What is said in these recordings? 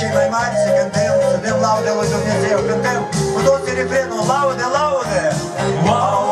Двічі найманці кентим, сидим лавде, лозюк не сів кентим, у досі рефрену, лауде, лауде. Вау!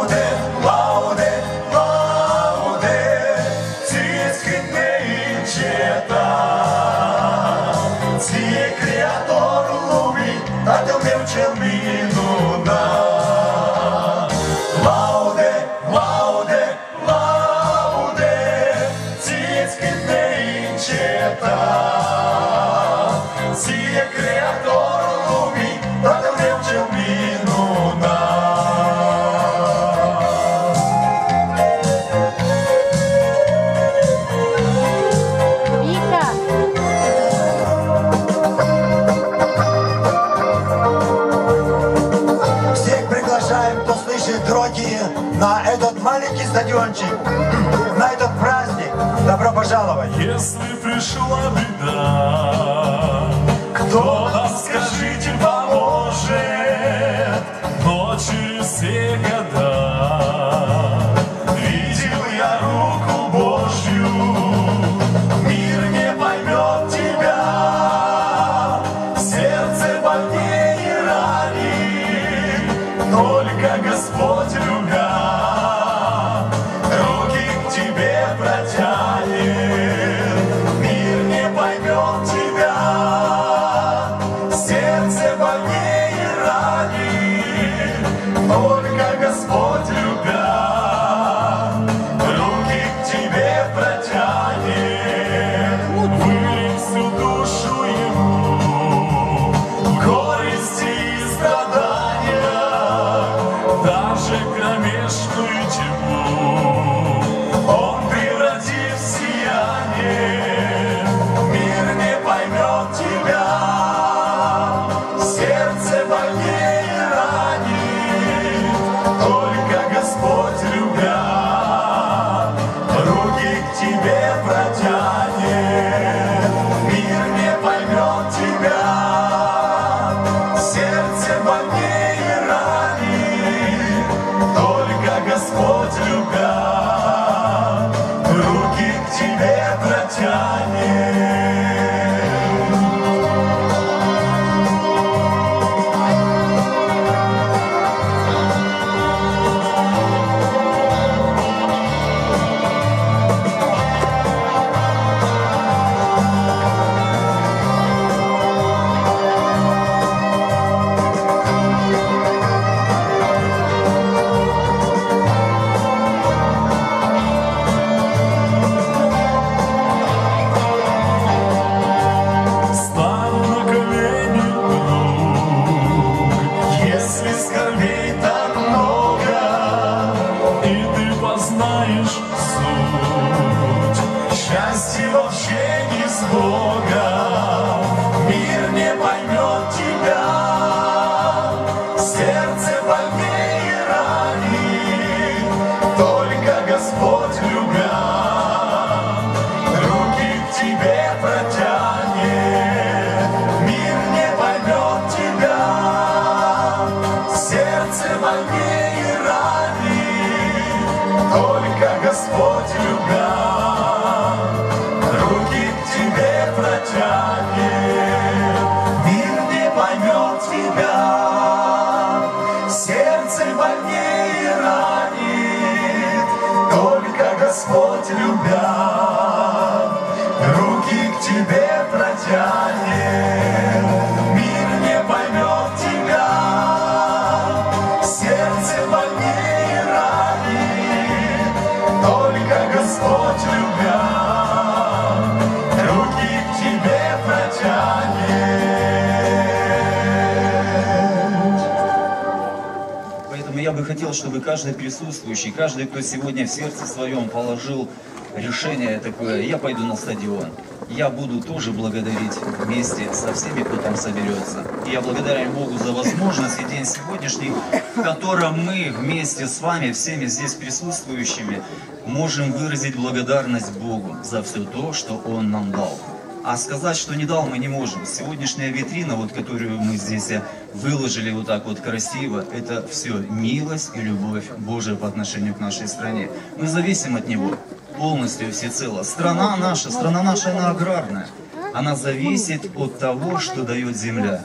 Присутствующий, каждый, кто сегодня в сердце своем положил решение такое, я пойду на стадион. Я буду тоже благодарить вместе со всеми, кто там соберется. И я благодарен Богу за возможность и день сегодняшний, в котором мы вместе с вами, всеми здесь присутствующими, можем выразить благодарность Богу за все то, что Он нам дал. А сказать, что не дал, мы не можем. Сегодняшняя витрина, вот, которую мы здесь э, выложили вот так вот красиво, это все милость и любовь Божия по отношению к нашей стране. Мы зависим от Него полностью всецело. Страна наша, страна наша, она аграрная. Она зависит от того, что дает земля.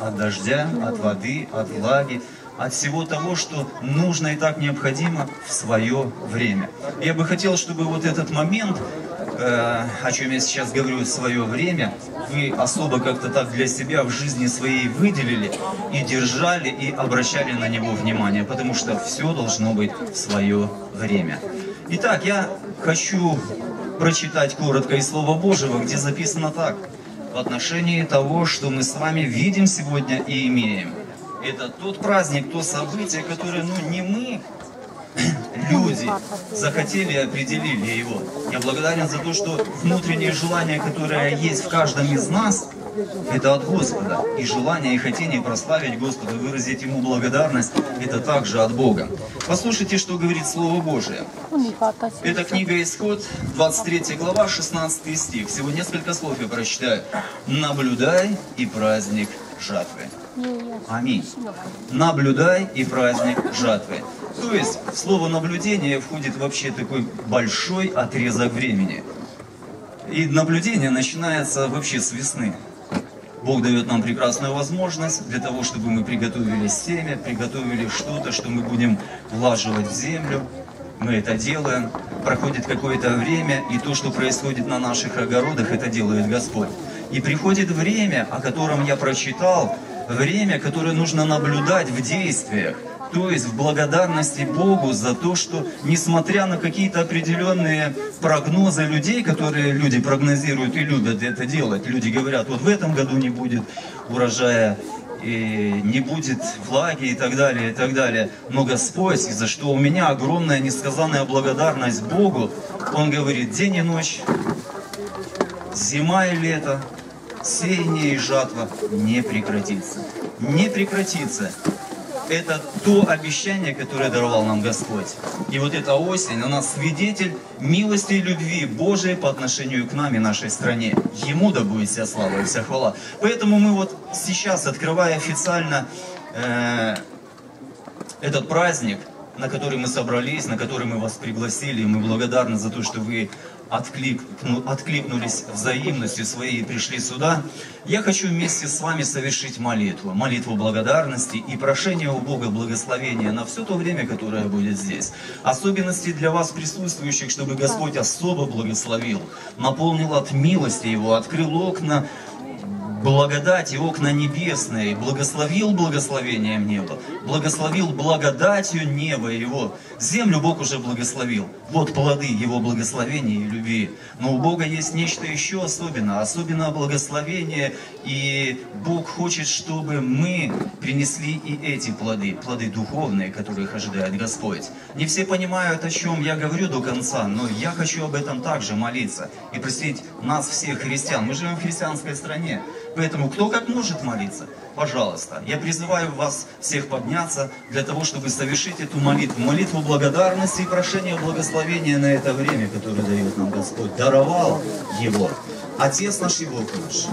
От дождя, от воды, от влаги, от всего того, что нужно и так необходимо в свое время. Я бы хотел, чтобы вот этот момент э, о чем я сейчас говорю, свое время, вы особо как-то так для себя в жизни своей выделили и держали, и обращали на него внимание, потому что все должно быть в свое время. Итак, я хочу прочитать коротко из Слова Божьего, где записано так. В отношении того, что мы с вами видим сегодня и имеем. Это тот праздник, то событие, которое, ну, не мы, люди, захотели и определили его. Я благодарен за то, что внутреннее желание, которое есть в каждом из нас, это от Господа. И желание и хотение прославить Господа, выразить Ему благодарность, это также от Бога. Послушайте, что говорит Слово Божие. Это книга Исход, 23 глава, 16 стих. Всего несколько слов я прочитаю. «Наблюдай и праздник жатвы». Аминь. Наблюдай и праздник жатвы. То есть слово наблюдение входит вообще такой большой отрезок времени. И наблюдение начинается вообще с весны. Бог дает нам прекрасную возможность для того, чтобы мы приготовили семя, приготовили что-то, что мы будем влаживать в землю. Мы это делаем. Проходит какое-то время, и то, что происходит на наших огородах, это делает Господь. И приходит время, о котором я прочитал, время, которое нужно наблюдать в действиях – то есть в благодарности Богу за то, что несмотря на какие-то определенные прогнозы людей, которые люди прогнозируют и любят это делать, люди говорят, вот в этом году не будет урожая, и не будет влаги и так далее, и так далее. Но Господь, за что у меня огромная несказанная благодарность Богу, Он говорит, день и ночь, зима и лето, сеяние и жатва не прекратится. Не прекратится это то обещание, которое даровал нам Господь. И вот эта осень, она свидетель милости и любви Божией по отношению к нам и нашей стране. Ему да будет вся слава и вся хвала. Поэтому мы вот сейчас, открывая официально э, этот праздник, на который мы собрались, на который мы вас пригласили, мы благодарны за то, что вы откликну, откликнулись взаимностью своей и пришли сюда, я хочу вместе с вами совершить молитву. Молитву благодарности и прошения у Бога благословения на все то время, которое будет здесь. Особенности для вас присутствующих, чтобы Господь особо благословил, наполнил от милости Его, открыл окна благодати, окна небесные, благословил благословением неба, благословил благодатью неба его. Землю Бог уже благословил. Вот плоды Его благословения и любви. Но у Бога есть нечто еще особенное, особенное благословение, и Бог хочет, чтобы мы принесли и эти плоды, плоды духовные, которых ожидает Господь. Не все понимают, о чем я говорю до конца, но я хочу об этом также молиться и просить нас всех христиан. Мы живем в христианской стране, Поэтому кто как может молиться, пожалуйста, я призываю вас всех подняться для того, чтобы совершить эту молитву. Молитву благодарности и прошения благословения на это время, которое дает нам Господь. Даровал его. Отец наш и Бог наш,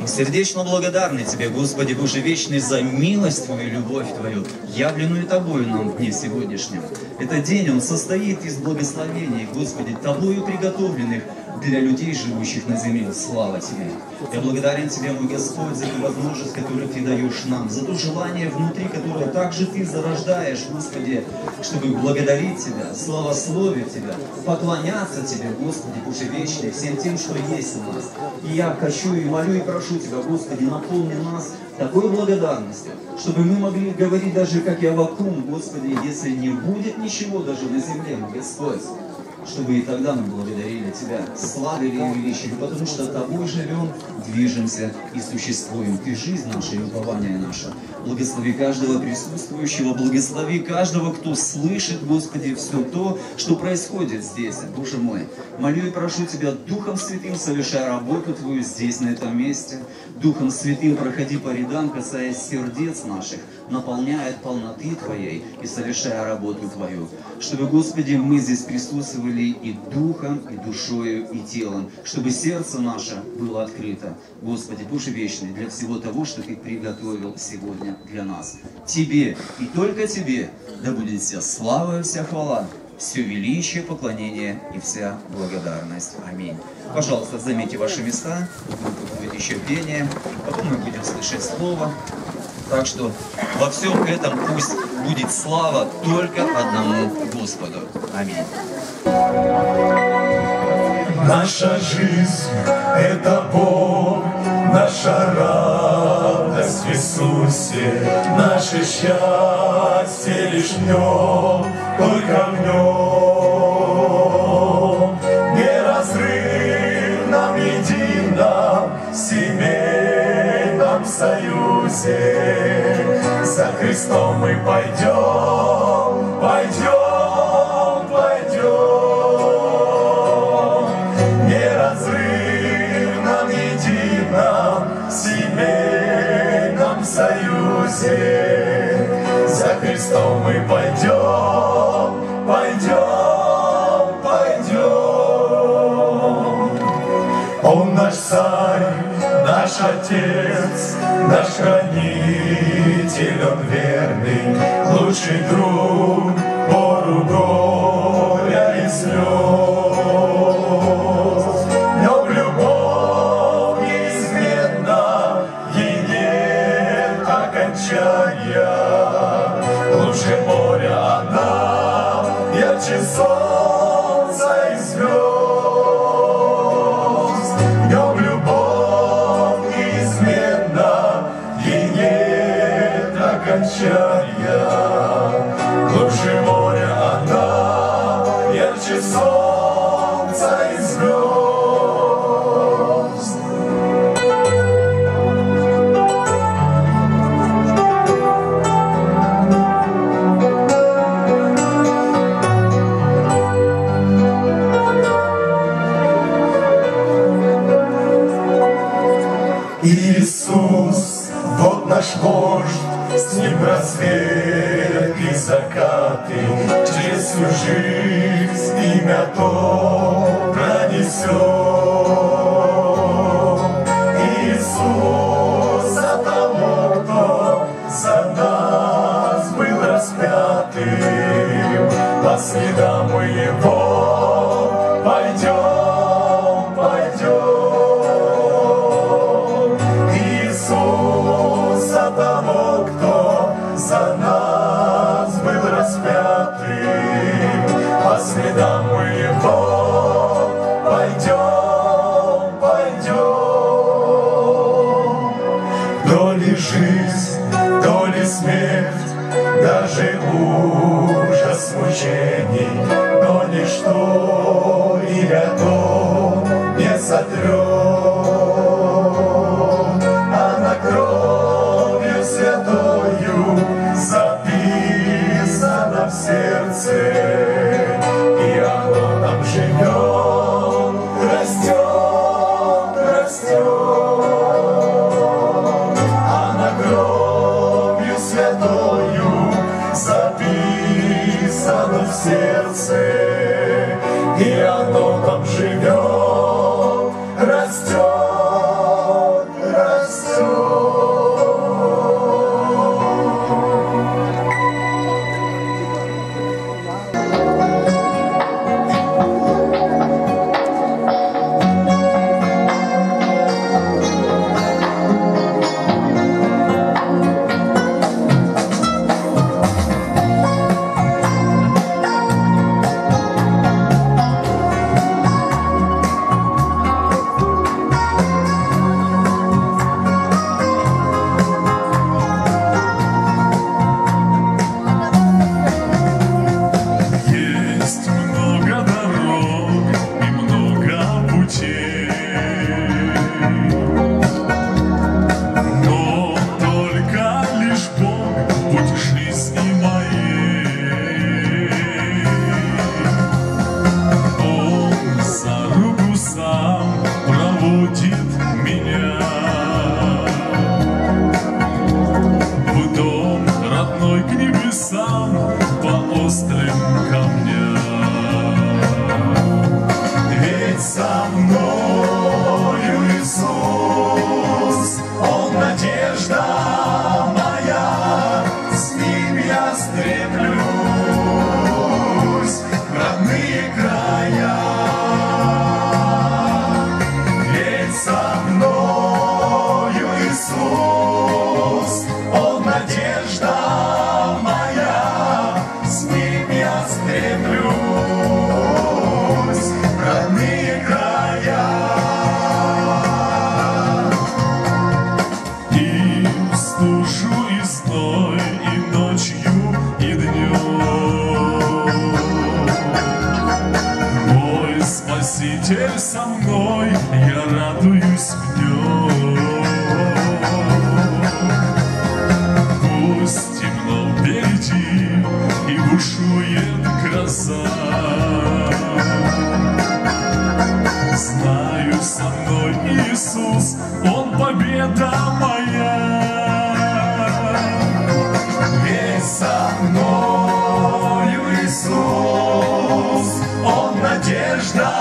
мы сердечно благодарны Тебе, Господи Боже вечный, за милость Твою и любовь Твою, явленную Тобою нам в дне сегодняшнем. Этот день, он состоит из благословений, Господи, Тобою приготовленных для людей, живущих на земле. Слава Тебе! Я благодарен Тебе, мой Господь, за ту возможность, которую Ты даешь нам, за то желание внутри, которое также Ты зарождаешь, Господи, чтобы благодарить Тебя, славословить Тебя, поклоняться Тебе, Господи, Боже вечный, всем тем, что есть у нас. И я хочу и молю и прошу Тебя, Господи, наполни нас такой благодарностью, чтобы мы могли говорить даже как я вакуум, Господи, если не будет ничего даже на земле, мой Господь, чтобы и тогда мы благодарили Тебя, славили и величили, потому что Тобой живем, движемся и существуем. Ты жизнь наша и упование наше. Благослови каждого присутствующего, благослови каждого, кто слышит, Господи, все то, что происходит здесь. Боже мой, молю и прошу Тебя, Духом Святым совершай работу Твою здесь, на этом месте. Духом Святым проходи по рядам, касаясь сердец наших, наполняя от полноты Твоей и совершая работу Твою. Чтобы, Господи, мы здесь присутствовали и духом, и душою, и телом, чтобы сердце наше было открыто. Господи, Боже вечный, для всего того, что Ты приготовил сегодня для нас. Тебе и только Тебе да будет вся слава и вся хвала, все величие, поклонение и вся благодарность. Аминь. Пожалуйста, займите ваши места, будет еще пение, потом мы будем слышать слово. Так что во всем этом пусть будет слава только одному Господу. Аминь. Наша жизнь — это Бог, наша радость в Иисусе, наше счастье лишь в Нем, только в Нем. Неразрывном, едином, семейном союзе. За Христом мы пойдем, союзе за Христом мы пойдем, пойдем, пойдем. Он наш царь, наш отец, наш хранитель, он верный, лучший друг, пору горя и слез. Лучше моря она, ярче солнца всю жизнь имя то пронесем. Иисуса тому, кто за нас был распятым, по следам мы его сердце, и оно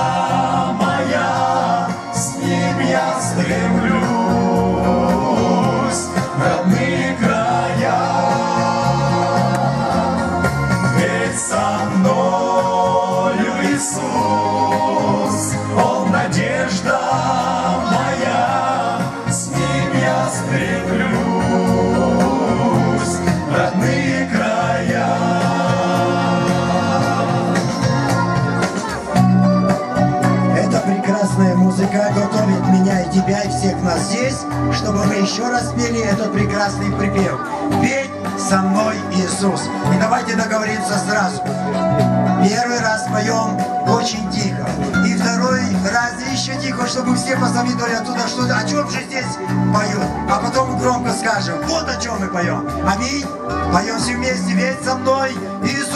Shama. Чтобы мы еще раз пели этот прекрасный припев. Петь со мной Иисус. И давайте договоримся сразу. Первый раз поем очень тихо. И второй раз еще тихо, чтобы все позавидовали оттуда, что о чем же здесь поют. А потом громко скажем, вот о чем мы поем. Аминь. Поем все вместе, ведь со мной Иисус.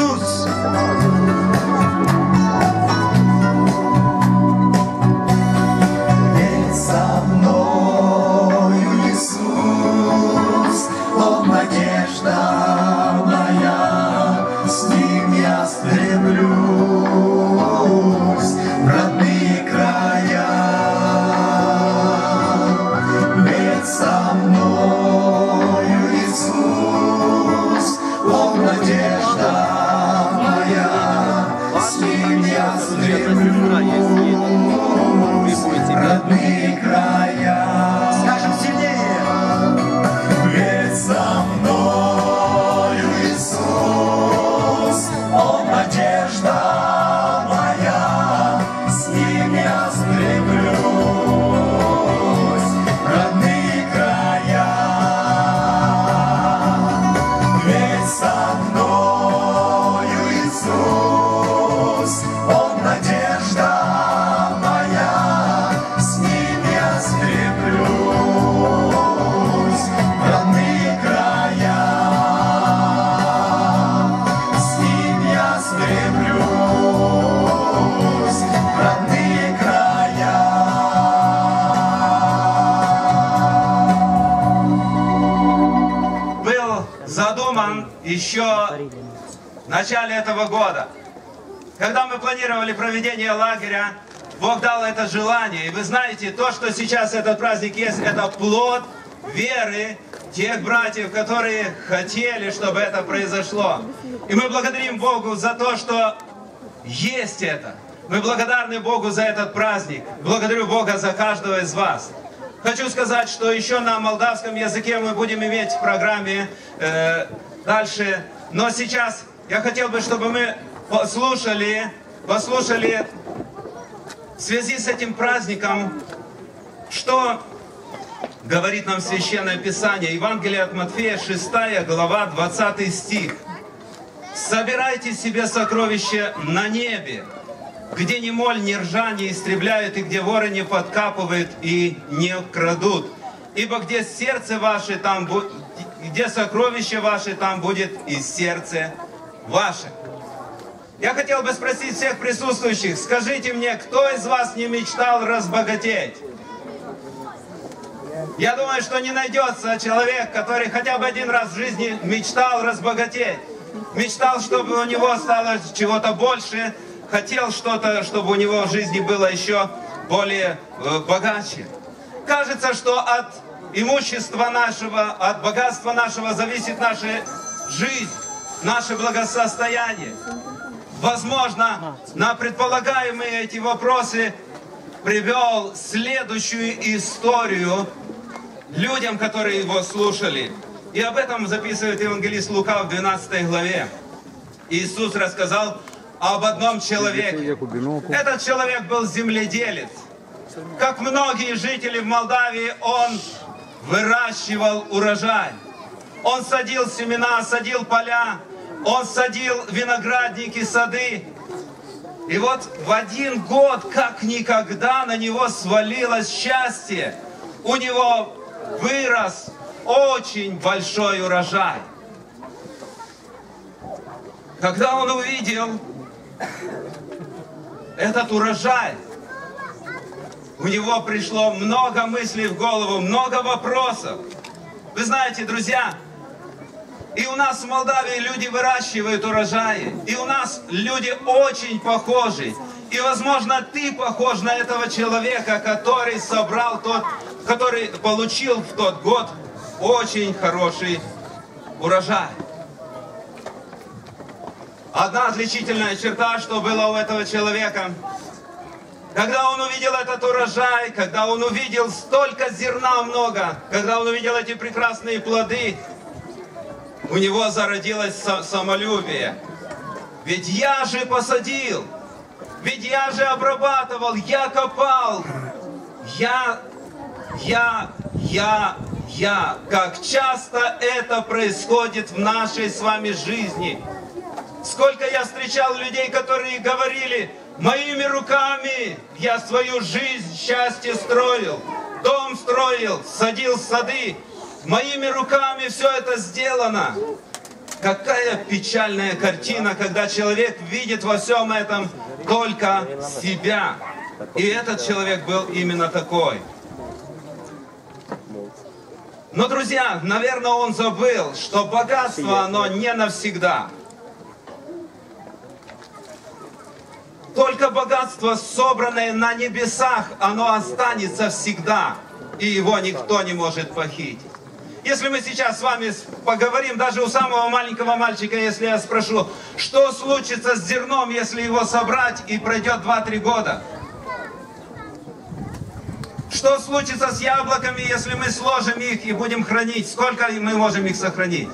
Проведение лагеря, Бог дал это желание. И вы знаете, то, что сейчас этот праздник есть, это плод веры тех братьев, которые хотели, чтобы это произошло. И мы благодарим Богу за то, что есть это. Мы благодарны Богу за этот праздник. Благодарю Бога за каждого из вас. Хочу сказать, что еще на молдавском языке мы будем иметь в программе э, дальше. Но сейчас я хотел бы, чтобы мы послушали, послушали в связи с этим праздником, что говорит нам Священное Писание. Евангелие от Матфея, 6 глава, 20 стих. «Собирайте себе сокровища на небе, где ни моль, ни ржа не истребляют, и где воры не подкапывают и не крадут. Ибо где сердце ваше, там бу- где сокровище ваше, там будет и сердце ваше. Я хотел бы спросить всех присутствующих, скажите мне, кто из вас не мечтал разбогатеть? Я думаю, что не найдется человек, который хотя бы один раз в жизни мечтал разбогатеть. Мечтал, чтобы у него стало чего-то больше, хотел что-то, чтобы у него в жизни было еще более э, богаче. Кажется, что от имущества нашего, от богатства нашего зависит наша жизнь, наше благосостояние. Возможно, на предполагаемые эти вопросы привел следующую историю людям, которые его слушали. И об этом записывает евангелист Лука в 12 главе. Иисус рассказал об одном человеке. Этот человек был земледелец. Как многие жители в Молдавии, он выращивал урожай. Он садил семена, садил поля, он садил виноградники, сады. И вот в один год, как никогда, на него свалилось счастье. У него вырос очень большой урожай. Когда он увидел этот урожай, у него пришло много мыслей в голову, много вопросов. Вы знаете, друзья, и у нас в Молдавии люди выращивают урожаи. И у нас люди очень похожи. И, возможно, ты похож на этого человека, который собрал тот, который получил в тот год очень хороший урожай. Одна отличительная черта, что было у этого человека, когда он увидел этот урожай, когда он увидел столько зерна много, когда он увидел эти прекрасные плоды, у него зародилось самолюбие. Ведь я же посадил, ведь я же обрабатывал, я копал, я, я, я, я. Как часто это происходит в нашей с вами жизни. Сколько я встречал людей, которые говорили, моими руками я свою жизнь, счастье строил, дом строил, садил сады, Моими руками все это сделано. Какая печальная картина, когда человек видит во всем этом только себя. И этот человек был именно такой. Но, друзья, наверное, он забыл, что богатство, оно не навсегда. Только богатство, собранное на небесах, оно останется всегда, и его никто не может похитить. Если мы сейчас с вами поговорим, даже у самого маленького мальчика, если я спрошу, что случится с зерном, если его собрать и пройдет 2-3 года? Что случится с яблоками, если мы сложим их и будем хранить? Сколько мы можем их сохранить?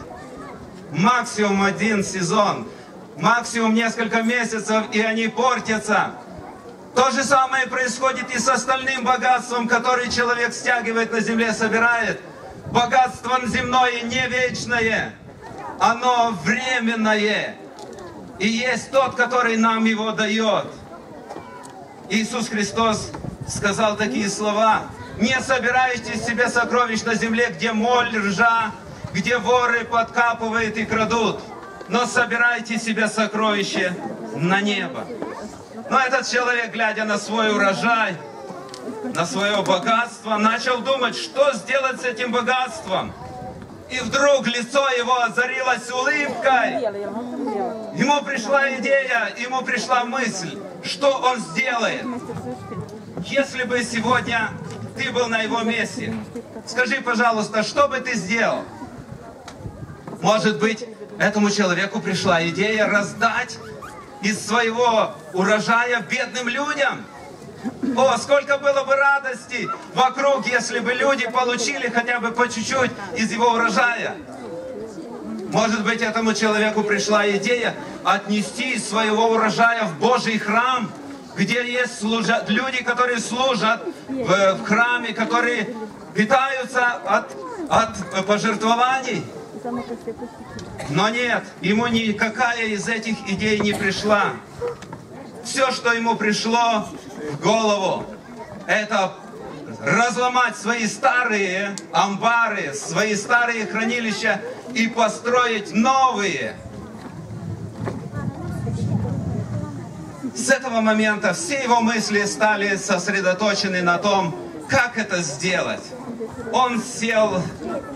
Максимум один сезон, максимум несколько месяцев, и они портятся. То же самое происходит и с остальным богатством, которое человек стягивает на земле, собирает – Богатство земное не вечное, оно временное. И есть тот, который нам его дает. Иисус Христос сказал такие слова. Не собирайте себе сокровищ на земле, где моль, ржа, где воры подкапывают и крадут. Но собирайте себе сокровища на небо. Но этот человек, глядя на свой урожай, на свое богатство, начал думать, что сделать с этим богатством. И вдруг лицо его озарилось улыбкой. Ему пришла идея, ему пришла мысль, что он сделает. Если бы сегодня ты был на его месте, скажи, пожалуйста, что бы ты сделал? Может быть, этому человеку пришла идея раздать из своего урожая бедным людям – о, сколько было бы радости вокруг, если бы люди получили хотя бы по чуть-чуть из его урожая. Может быть, этому человеку пришла идея отнести из своего урожая в Божий храм, где есть служат, люди, которые служат в, в храме, которые питаются от, от пожертвований. Но нет, ему никакая из этих идей не пришла. Все, что ему пришло, в голову, это разломать свои старые амбары, свои старые хранилища и построить новые. С этого момента все его мысли стали сосредоточены на том, как это сделать. Он сел,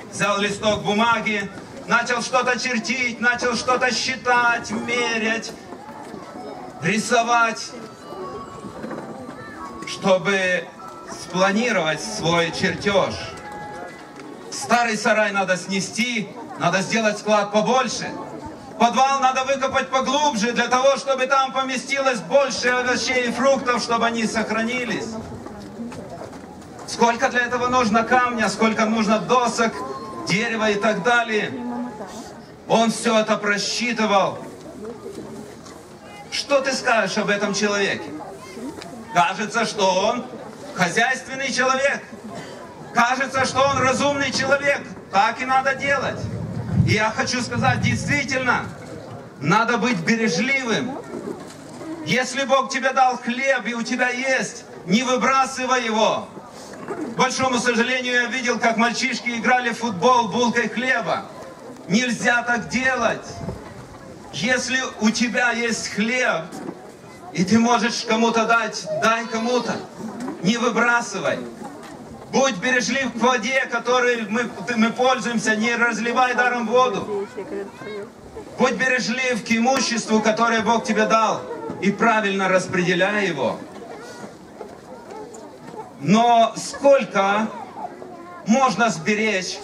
взял листок бумаги, начал что-то чертить, начал что-то считать, мерять, рисовать чтобы спланировать свой чертеж. Старый сарай надо снести, надо сделать склад побольше. Подвал надо выкопать поглубже, для того, чтобы там поместилось больше овощей и фруктов, чтобы они сохранились. Сколько для этого нужно камня, сколько нужно досок, дерева и так далее. Он все это просчитывал. Что ты скажешь об этом человеке? Кажется, что он хозяйственный человек. Кажется, что он разумный человек. Так и надо делать. И я хочу сказать, действительно, надо быть бережливым. Если Бог тебе дал хлеб, и у тебя есть, не выбрасывай его. К большому сожалению, я видел, как мальчишки играли в футбол булкой хлеба. Нельзя так делать. Если у тебя есть хлеб, и ты можешь кому-то дать, дай кому-то. Не выбрасывай. Будь бережлив к воде, которой мы, мы пользуемся, не разливай даром воду. Будь бережлив к имуществу, которое Бог тебе дал, и правильно распределяй его. Но сколько можно сберечь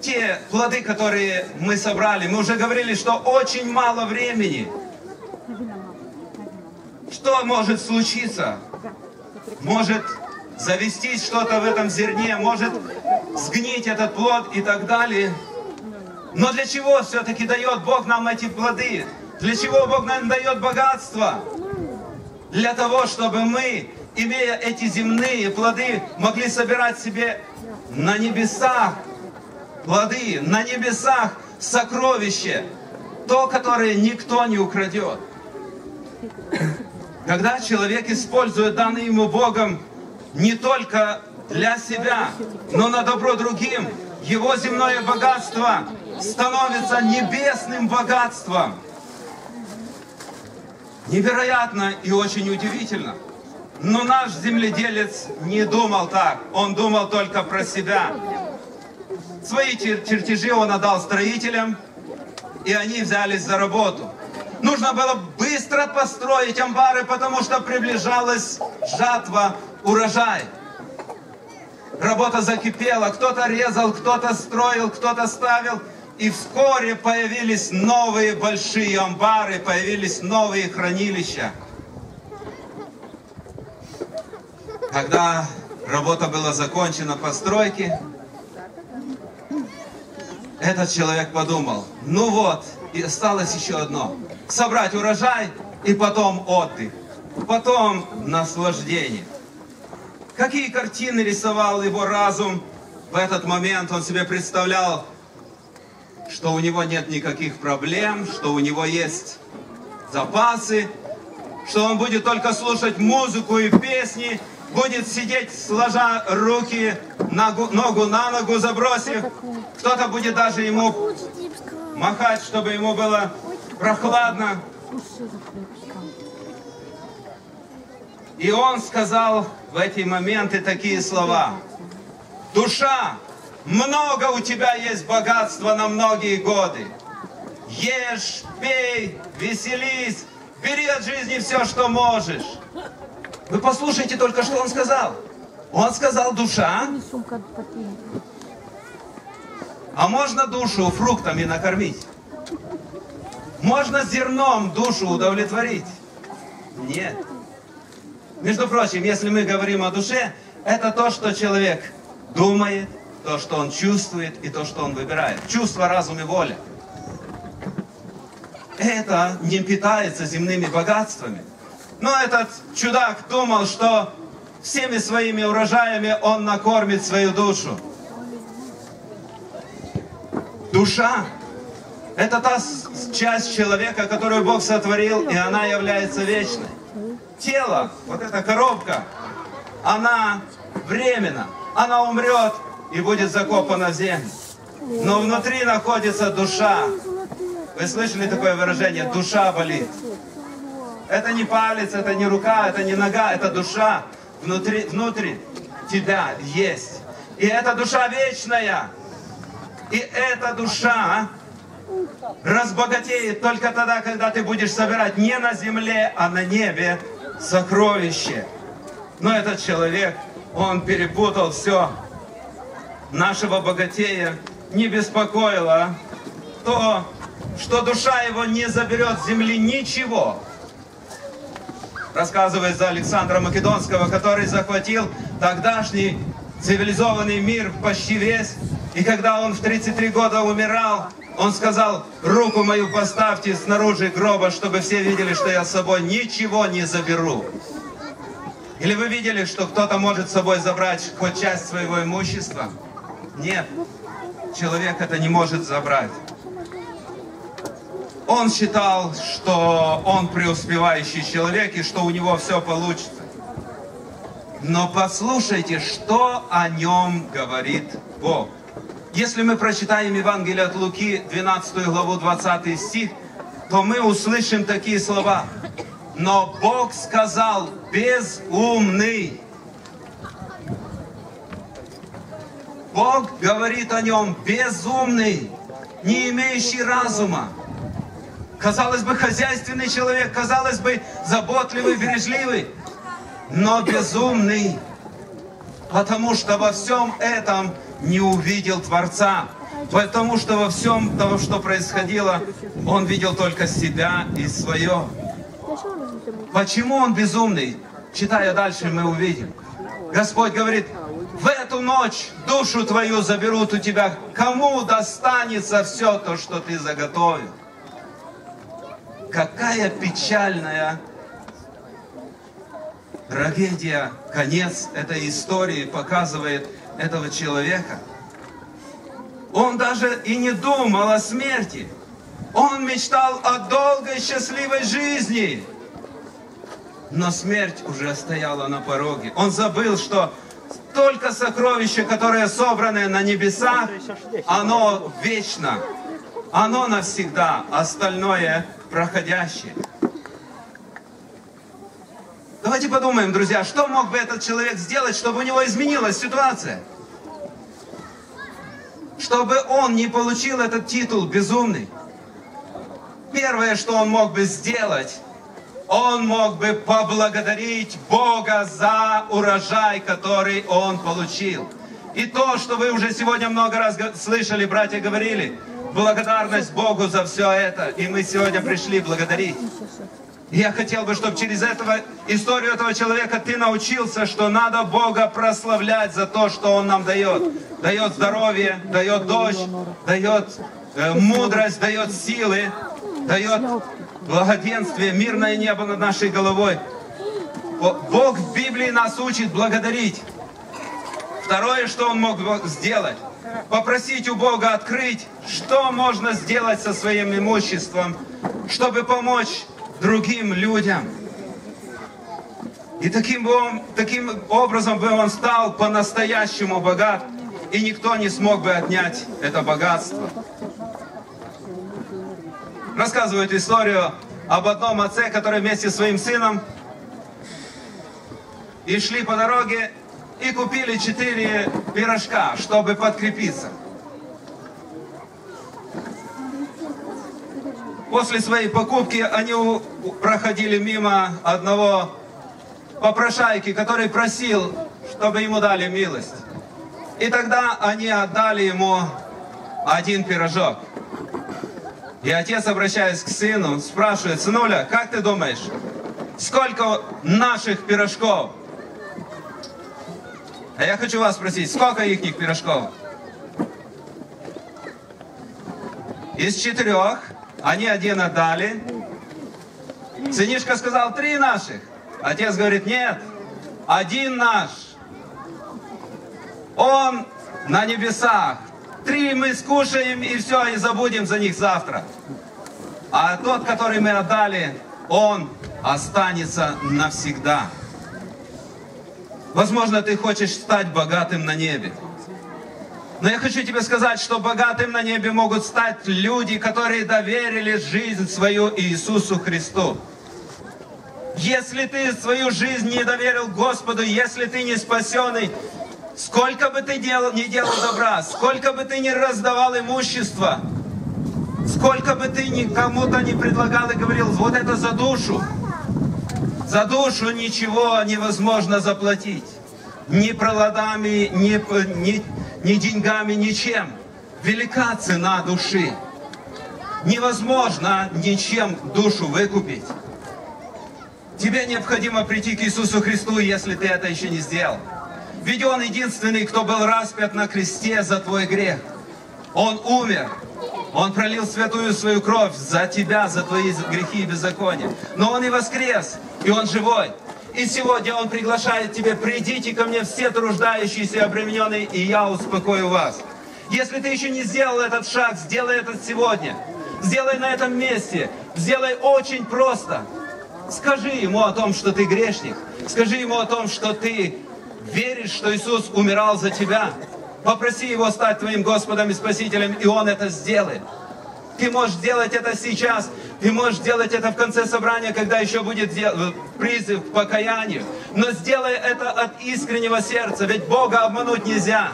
те плоды, которые мы собрали? Мы уже говорили, что очень мало времени. Что может случиться? Может завестись что-то в этом зерне, может сгнить этот плод и так далее. Но для чего все-таки дает Бог нам эти плоды? Для чего Бог нам дает богатство? Для того, чтобы мы, имея эти земные плоды, могли собирать себе на небесах плоды, на небесах сокровище, то, которое никто не украдет. Когда человек использует данные ему Богом не только для себя, но на добро другим, его земное богатство становится небесным богатством. Невероятно и очень удивительно. Но наш земледелец не думал так. Он думал только про себя. Свои чер- чертежи он отдал строителям, и они взялись за работу. Нужно было быстро построить амбары, потому что приближалась жатва, урожай. Работа закипела, кто-то резал, кто-то строил, кто-то ставил. И вскоре появились новые большие амбары, появились новые хранилища. Когда работа была закончена постройки, этот человек подумал, ну вот, и осталось еще одно. Собрать урожай и потом отдых. Потом наслаждение. Какие картины рисовал его разум в этот момент? Он себе представлял, что у него нет никаких проблем, что у него есть запасы, что он будет только слушать музыку и песни, будет сидеть сложа руки, ногу, на ногу забросив. Кто-то будет даже ему махать, чтобы ему было прохладно. И он сказал в эти моменты такие слова. Душа, много у тебя есть богатства на многие годы. Ешь, пей, веселись, бери от жизни все, что можешь. Вы послушайте только, что он сказал. Он сказал, душа, а можно душу фруктами накормить? Можно зерном душу удовлетворить? Нет. Между прочим, если мы говорим о душе, это то, что человек думает, то, что он чувствует и то, что он выбирает. Чувство, разум и воля. Это не питается земными богатствами. Но этот чудак думал, что всеми своими урожаями он накормит свою душу. Душа – это та часть человека, которую Бог сотворил, и она является вечной. Тело, вот эта коробка, она временно, она умрет и будет закопана в землю. Но внутри находится душа. Вы слышали такое выражение «душа болит»? Это не палец, это не рука, это не нога, это душа. Внутри, внутри тебя есть. И эта душа вечная. И эта душа разбогатеет только тогда, когда ты будешь собирать не на земле, а на небе сокровище. Но этот человек, он перепутал все. Нашего богатея не беспокоило то, что душа его не заберет с земли ничего. Рассказывает за Александра Македонского, который захватил тогдашний цивилизованный мир почти весь. И когда он в 33 года умирал, он сказал, руку мою поставьте снаружи гроба, чтобы все видели, что я с собой ничего не заберу. Или вы видели, что кто-то может с собой забрать хоть часть своего имущества? Нет, человек это не может забрать. Он считал, что он преуспевающий человек и что у него все получится. Но послушайте, что о нем говорит Бог. Если мы прочитаем Евангелие от Луки, 12 главу, 20 стих, то мы услышим такие слова. Но Бог сказал, безумный. Бог говорит о нем, безумный, не имеющий разума. Казалось бы, хозяйственный человек, казалось бы, заботливый, бережливый, но безумный, потому что во всем этом не увидел Творца, потому что во всем того, что происходило, он видел только себя и свое. Почему он безумный? Читая дальше, мы увидим. Господь говорит, в эту ночь душу твою заберут у тебя. Кому достанется все то, что ты заготовил? Какая печальная трагедия, конец этой истории показывает этого человека. Он даже и не думал о смерти. Он мечтал о долгой счастливой жизни. Но смерть уже стояла на пороге. Он забыл, что только сокровище, которое собрано на небесах, оно вечно. Оно навсегда, остальное проходящее. Давайте подумаем, друзья, что мог бы этот человек сделать, чтобы у него изменилась ситуация? Чтобы он не получил этот титул безумный. Первое, что он мог бы сделать, он мог бы поблагодарить Бога за урожай, который он получил. И то, что вы уже сегодня много раз слышали, братья говорили, благодарность Богу за все это. И мы сегодня пришли благодарить. Я хотел бы, чтобы через этого, историю этого человека ты научился, что надо Бога прославлять за то, что Он нам дает. Дает здоровье, дает дождь, дает э, мудрость, дает силы, дает благоденствие, мирное небо над нашей головой. Бог в Библии нас учит благодарить. Второе, что Он мог сделать, попросить у Бога открыть, что можно сделать со своим имуществом, чтобы помочь другим людям. И таким, он, таким образом бы он стал по-настоящему богат, и никто не смог бы отнять это богатство. Рассказывают историю об одном отце, который вместе с своим сыном и шли по дороге и купили четыре пирожка, чтобы подкрепиться. После своей покупки они проходили мимо одного попрошайки, который просил, чтобы ему дали милость. И тогда они отдали ему один пирожок. И отец, обращаясь к сыну, спрашивает, сынуля, как ты думаешь, сколько наших пирожков? А я хочу вас спросить, сколько их пирожков? Из четырех они один отдали. Сынишка сказал, три наших. Отец говорит, нет, один наш. Он на небесах. Три мы скушаем и все, и забудем за них завтра. А тот, который мы отдали, он останется навсегда. Возможно, ты хочешь стать богатым на небе. Но я хочу тебе сказать, что богатым на небе могут стать люди, которые доверили жизнь свою Иисусу Христу. Если ты свою жизнь не доверил Господу, если ты не спасенный, сколько бы ты делал, не делал добра, сколько бы ты не раздавал имущество, сколько бы ты никому-то не предлагал и говорил, вот это за душу, за душу ничего невозможно заплатить. Ни плодами, ни, ни, ни деньгами, ничем. Велика цена души. Невозможно ничем душу выкупить. Тебе необходимо прийти к Иисусу Христу, если ты это еще не сделал. Ведь Он единственный, кто был распят на кресте за твой грех. Он умер. Он пролил святую свою кровь за тебя, за твои грехи и беззакония. Но Он и воскрес, и Он живой. И сегодня Он приглашает тебя, придите ко мне все труждающиеся и обремененные, и я успокою вас. Если ты еще не сделал этот шаг, сделай это сегодня. Сделай на этом месте. Сделай очень просто. Скажи ему о том, что ты грешник. Скажи ему о том, что ты веришь, что Иисус умирал за тебя. Попроси его стать твоим Господом и Спасителем, и он это сделает. Ты можешь делать это сейчас, ты можешь делать это в конце собрания, когда еще будет призыв к покаянию. Но сделай это от искреннего сердца, ведь Бога обмануть нельзя.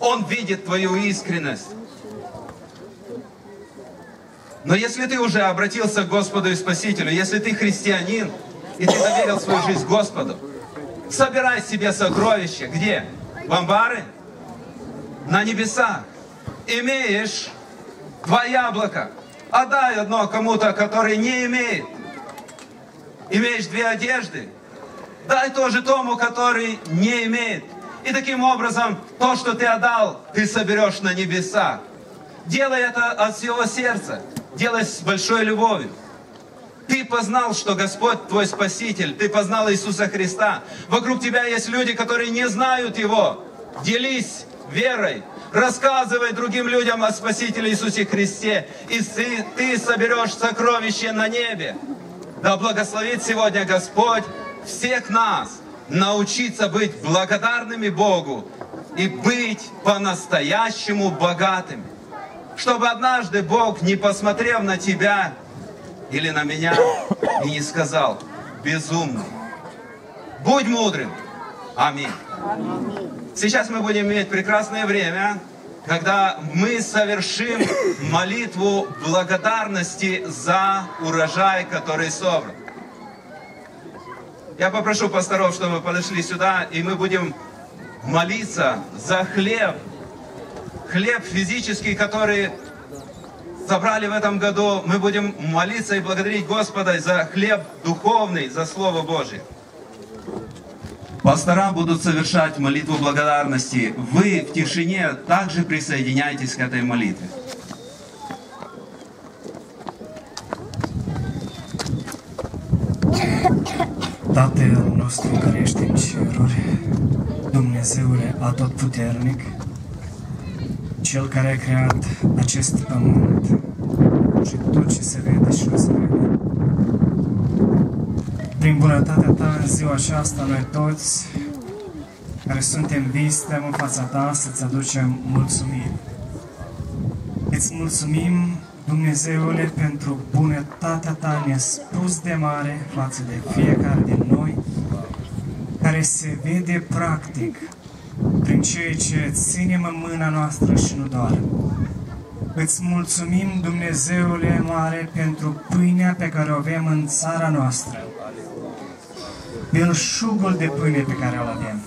Он видит твою искренность. Но если ты уже обратился к Господу и Спасителю, если ты христианин, и ты доверил свою жизнь Господу, собирай себе сокровища. Где? В амбары? На небесах. Имеешь два яблока. Отдай одно кому-то, который не имеет. Имеешь две одежды. Дай тоже тому, который не имеет. И таким образом, то, что ты отдал, ты соберешь на небеса. Делай это от всего сердца. Делай с большой любовью. Ты познал, что Господь твой Спаситель. Ты познал Иисуса Христа. Вокруг тебя есть люди, которые не знают Его. Делись верой. Рассказывай другим людям о Спасителе Иисусе Христе. И ты, ты соберешь сокровище на небе. Да благословит сегодня Господь всех нас научиться быть благодарными Богу и быть по-настоящему богатыми. Чтобы однажды Бог, не посмотрев на тебя или на меня, и не сказал, безумный, будь мудрым. Аминь. Сейчас мы будем иметь прекрасное время, когда мы совершим молитву благодарности за урожай, который собран. Я попрошу пасторов, чтобы подошли сюда, и мы будем молиться за хлеб, хлеб физический, который собрали в этом году. Мы будем молиться и благодарить Господа за хлеб духовный, за Слово Божие. Пастора будут совершать молитву благодарности. Вы в тишине также присоединяйтесь к этой молитве. Tatăl nostru care ești în ceruri, Dumnezeule Atotputernic, Cel care a creat acest pământ și tot ce se vede și vede. Prin bunătatea Ta în ziua aceasta, noi toți care suntem vii, stăm în fața Ta să-ți aducem mulțumiri. Îți mulțumim Dumnezeule, pentru bunătatea Ta nespus de mare față de fiecare din noi, care se vede practic prin ceea ce ținem în mâna noastră și nu doar. Îți mulțumim, Dumnezeule mare, pentru pâinea pe care o avem în țara noastră, belșugul de pâine pe care îl avem.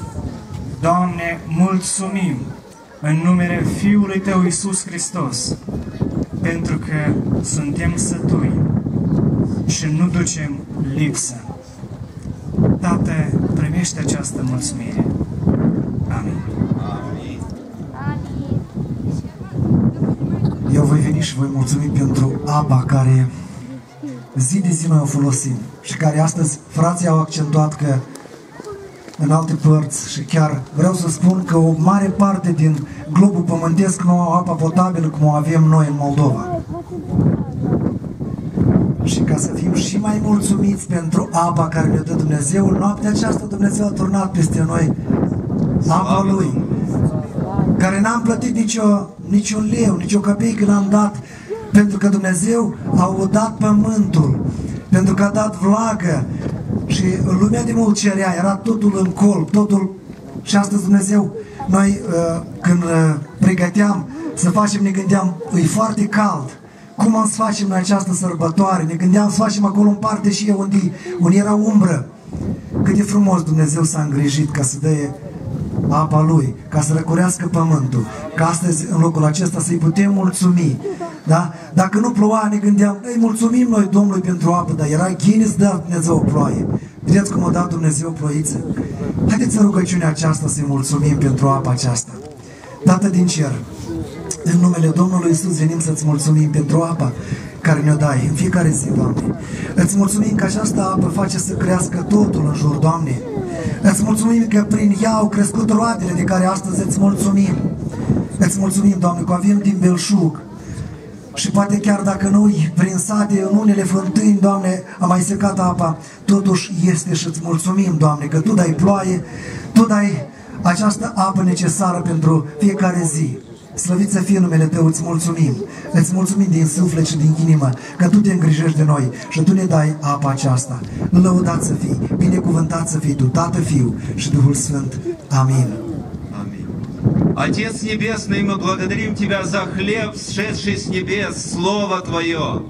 Doamne, mulțumim în numele Fiului Tău Iisus Hristos, pentru că suntem sătui și nu ducem lipsă. Tată, primește această mulțumire. Amin. Eu voi veni și voi mulțumi pentru apa care zi de zi noi o folosim și care astăzi frații au accentuat că în alte părți și chiar vreau să spun că o mare parte din globul pământesc nu au apa potabilă cum o avem noi în Moldova. Și ca să fim și mai mulțumiți pentru apa care ne dă Dumnezeu, noaptea aceasta Dumnezeu a turnat peste noi apa Lui, care n-am plătit nicio, niciun leu, nicio căpeică n-am dat, pentru că Dumnezeu a udat pământul, pentru că a dat vlagă, și lumea de mult cerea, era totul în colț, totul... Și astăzi Dumnezeu, noi uh, când uh, pregăteam să facem, ne gândeam, e foarte cald. Cum am să facem noi această sărbătoare? Ne gândeam să facem acolo în parte și eu unde, unde era umbră. Cât de frumos Dumnezeu s-a îngrijit ca să dă apa Lui, ca să răcurească pământul, ca astăzi în locul acesta să-i putem mulțumi. Da? Dacă nu ploua, ne gândeam, îi mulțumim noi Domnului pentru apă, dar era ghine să dea Dumnezeu o ploaie. Vedeți cum a dat Dumnezeu ploiță? Haideți în rugăciunea aceasta să-i mulțumim pentru apa aceasta. Tată din cer, în numele Domnului Isus venim să-ți mulțumim pentru apa care ne-o dai în fiecare zi, Doamne. Îți mulțumim că această apă face să crească totul în jur, Doamne. Îți mulțumim că prin ea au crescut roadele de care astăzi îți mulțumim. Îți mulțumim, Doamne, că avem din belșug Și poate chiar dacă noi, prin sate, în unele fântâni, Doamne, a mai secat apa, totuși este și îți mulțumim, Doamne, că Tu dai ploaie, Tu dai această apă necesară pentru fiecare zi. Slăvit să fie numele Tău, îți mulțumim. Îți mulțumim din suflet și din inimă că Tu te îngrijești de noi și Tu ne dai apa aceasta. Lăudat să fii, binecuvântat să fii Tu, Tată, Fiu și Duhul Sfânt. Amin. Аминь. Отец Небесный, мы благодарим Тебя за хлеб, сшедший с небес, Слово Твое.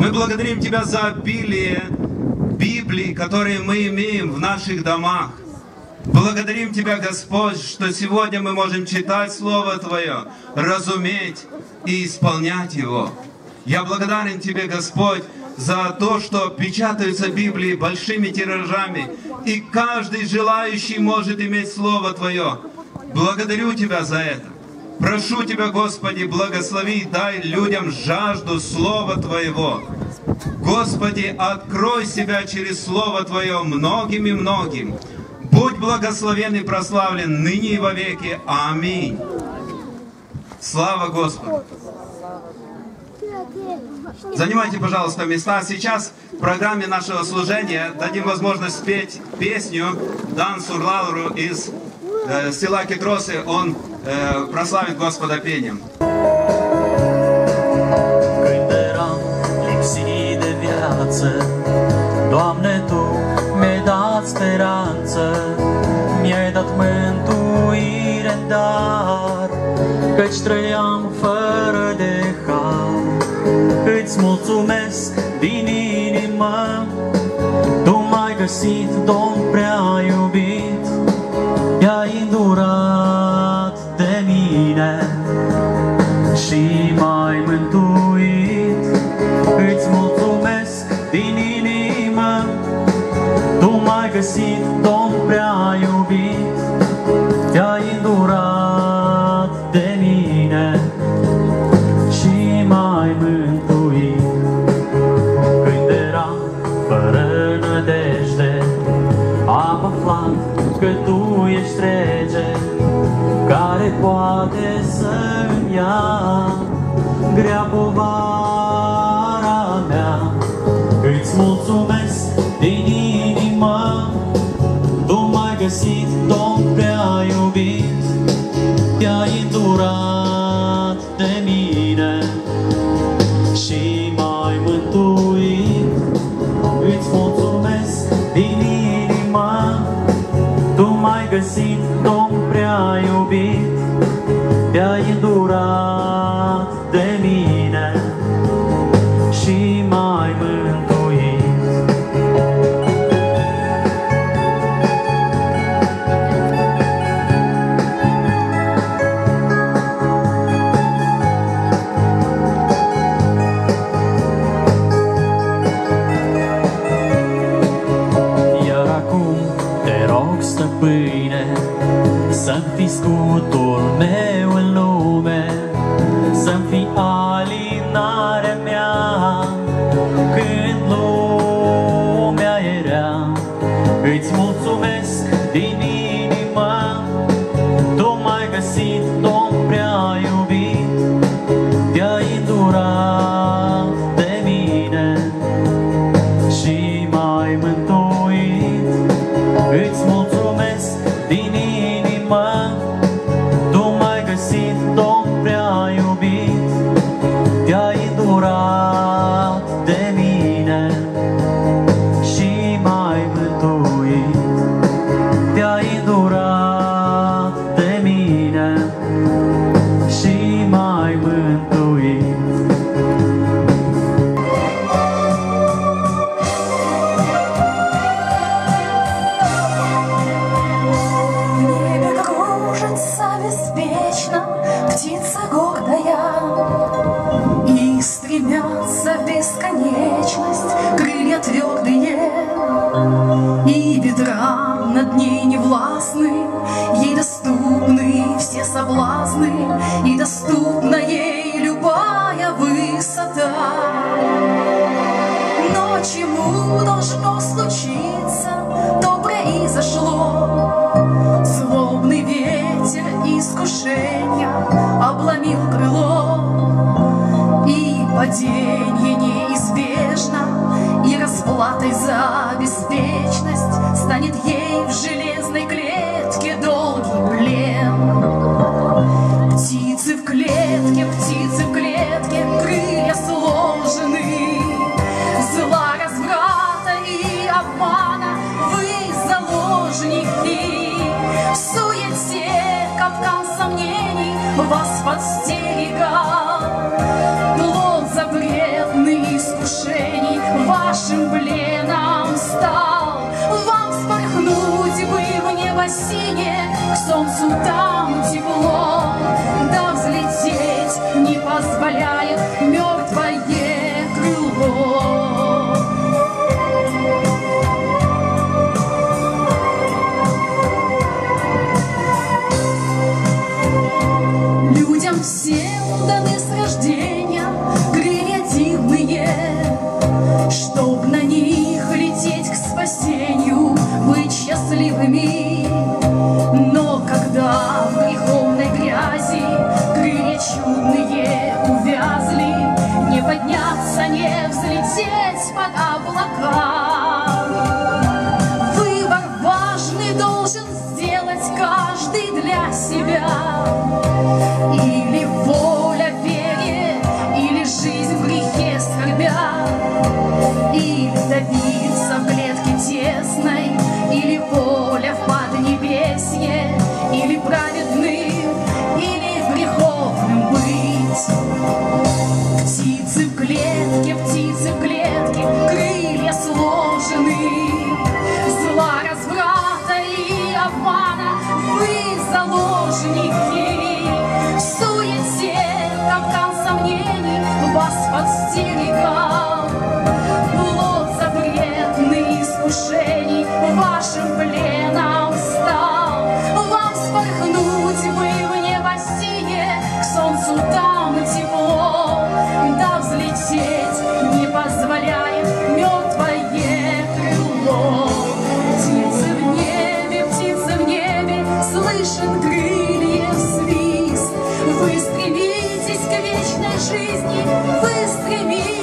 Мы благодарим Тебя за обилие Библии, которые мы имеем в наших домах. Благодарим Тебя, Господь, что сегодня мы можем читать Слово Твое, разуметь и исполнять его. Я благодарен Тебе, Господь, за то, что печатаются Библии большими тиражами, и каждый желающий может иметь Слово Твое. Благодарю Тебя за это. Прошу Тебя, Господи, благослови и дай людям жажду Слова Твоего. Господи, открой себя через Слово Твое многим и многим. Будь благословен и прославлен ныне и вовеки. Аминь. Слава Господу. Занимайте, пожалуйста, места. Сейчас в программе нашего служения дадим возможность спеть песню Дан Сурлауру из э, села Кедросы. Он э, прославит Господа пением. Doamne, Tu dat speranță. Mi-ai dat mântuire în dar Căci trăiam fără de har. Îți mulțumesc din inimă Tu m-ai găsit, Domn prea iubit. I-ai îndurat de mine și m-ai mântuit. Găsit, Domn prea iubit, должно случиться, то произошло. Злобный ветер искушения обломил крыло, И падение неизбежно, И расплатой за подстерегал. Плод запретный искушений вашим пленом стал. Вам вспорхнуть бы в небо синее, к солнцу там тепло, солнцу там да взлететь не позволяет мертвое крыло. Птицы в небе, птицы в небе, слышен крыльев свист. Вы к вечной жизни, вы стремитесь.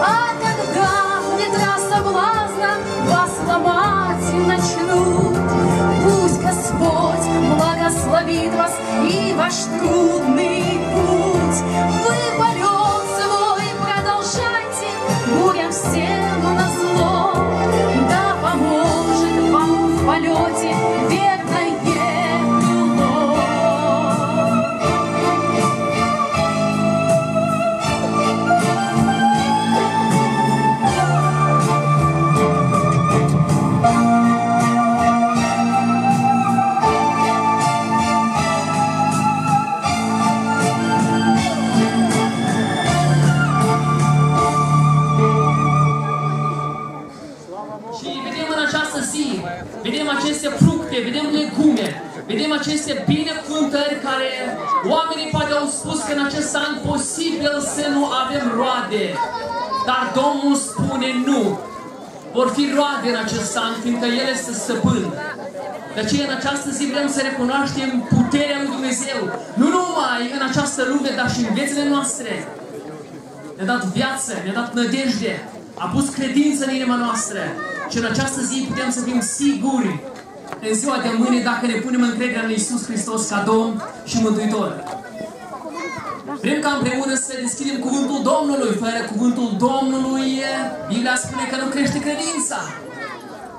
А когда ветра соблазна вас ломать начнут, ваш трудный путь. Binecuvântări care oamenii poate au spus că în acest an posibil să nu avem roade. Dar Domnul spune nu. Vor fi roade în acest an, fiindcă El este stăpân. De aceea în această zi vrem să recunoaștem puterea lui Dumnezeu, nu numai în această lume, dar și în viețile noastre. Ne-a dat viață, ne-a dat nădejde, a pus credință în inima noastră și în această zi putem să fim siguri în ziua de mâine dacă ne punem încrederea în Iisus Hristos ca Domn și Mântuitor. Vrem ca împreună să deschidem cuvântul Domnului. Fără cuvântul Domnului, Biblia spune că nu crește credința.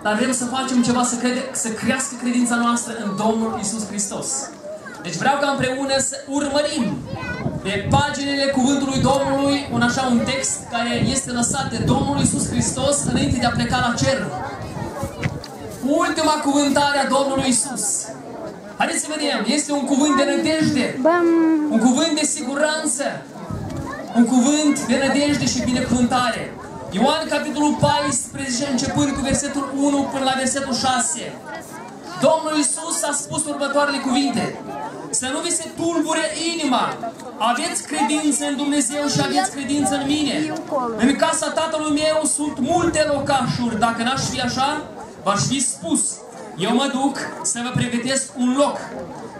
Dar vrem să facem ceva să, crede, să crească credința noastră în Domnul Isus Hristos. Deci vreau ca împreună să urmărim pe paginile cuvântului Domnului un așa un text care este lăsat de Domnul Isus Hristos înainte de a pleca la cer. Ultima cuvântare a Domnului Isus. Haideți să vedem, este un cuvânt de nădejde, un cuvânt de siguranță, un cuvânt de nădejde și binecuvântare. Ioan, capitolul 14, începând cu versetul 1 până la versetul 6. Domnul Isus a spus următoarele cuvinte. Să nu vi se tulbure inima. Aveți credință în Dumnezeu și aveți credință în mine. În casa tatălui meu sunt multe locașuri. Dacă n-aș fi așa, v-aș fi spus. Eu mă duc să vă pregătesc un loc.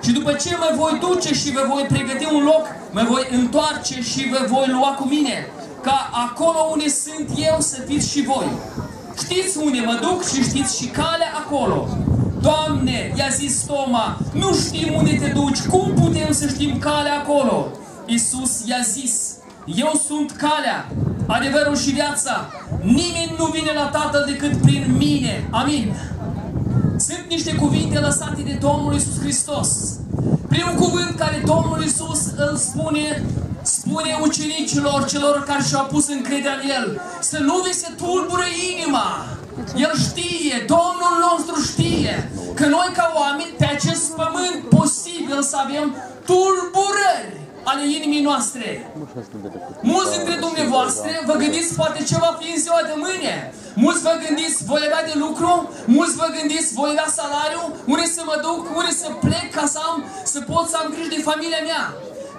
Și după ce mă voi duce și vă voi pregăti un loc, mă voi întoarce și vă voi lua cu mine, ca acolo unde sunt eu să fiți și voi. Știți unde mă duc și știți și calea acolo. Doamne, i-a zis Toma, nu știm unde te duci, cum putem să știm calea acolo? Iisus i-a zis, eu sunt calea, adevărul și viața. Nimeni nu vine la Tatăl decât prin mine. Amin. Sunt niște cuvinte lăsate de Domnul Iisus Hristos. Primul cuvânt care Domnul Iisus îl spune, spune ucenicilor, celor care și-au pus încrederea în El, să nu vi se tulbure inima. El știe, Domnul nostru știe, că noi ca oameni pe acest pământ posibil să avem tulburări ale inimii noastre. Mulți dintre dumneavoastră vă gândiți poate ce va fi în ziua de mâine. Mulți vă gândiți, voi avea de lucru, mulți vă gândiți, voi avea salariu, unde să mă duc, unde să plec ca să, am, să pot să am grijă de familia mea.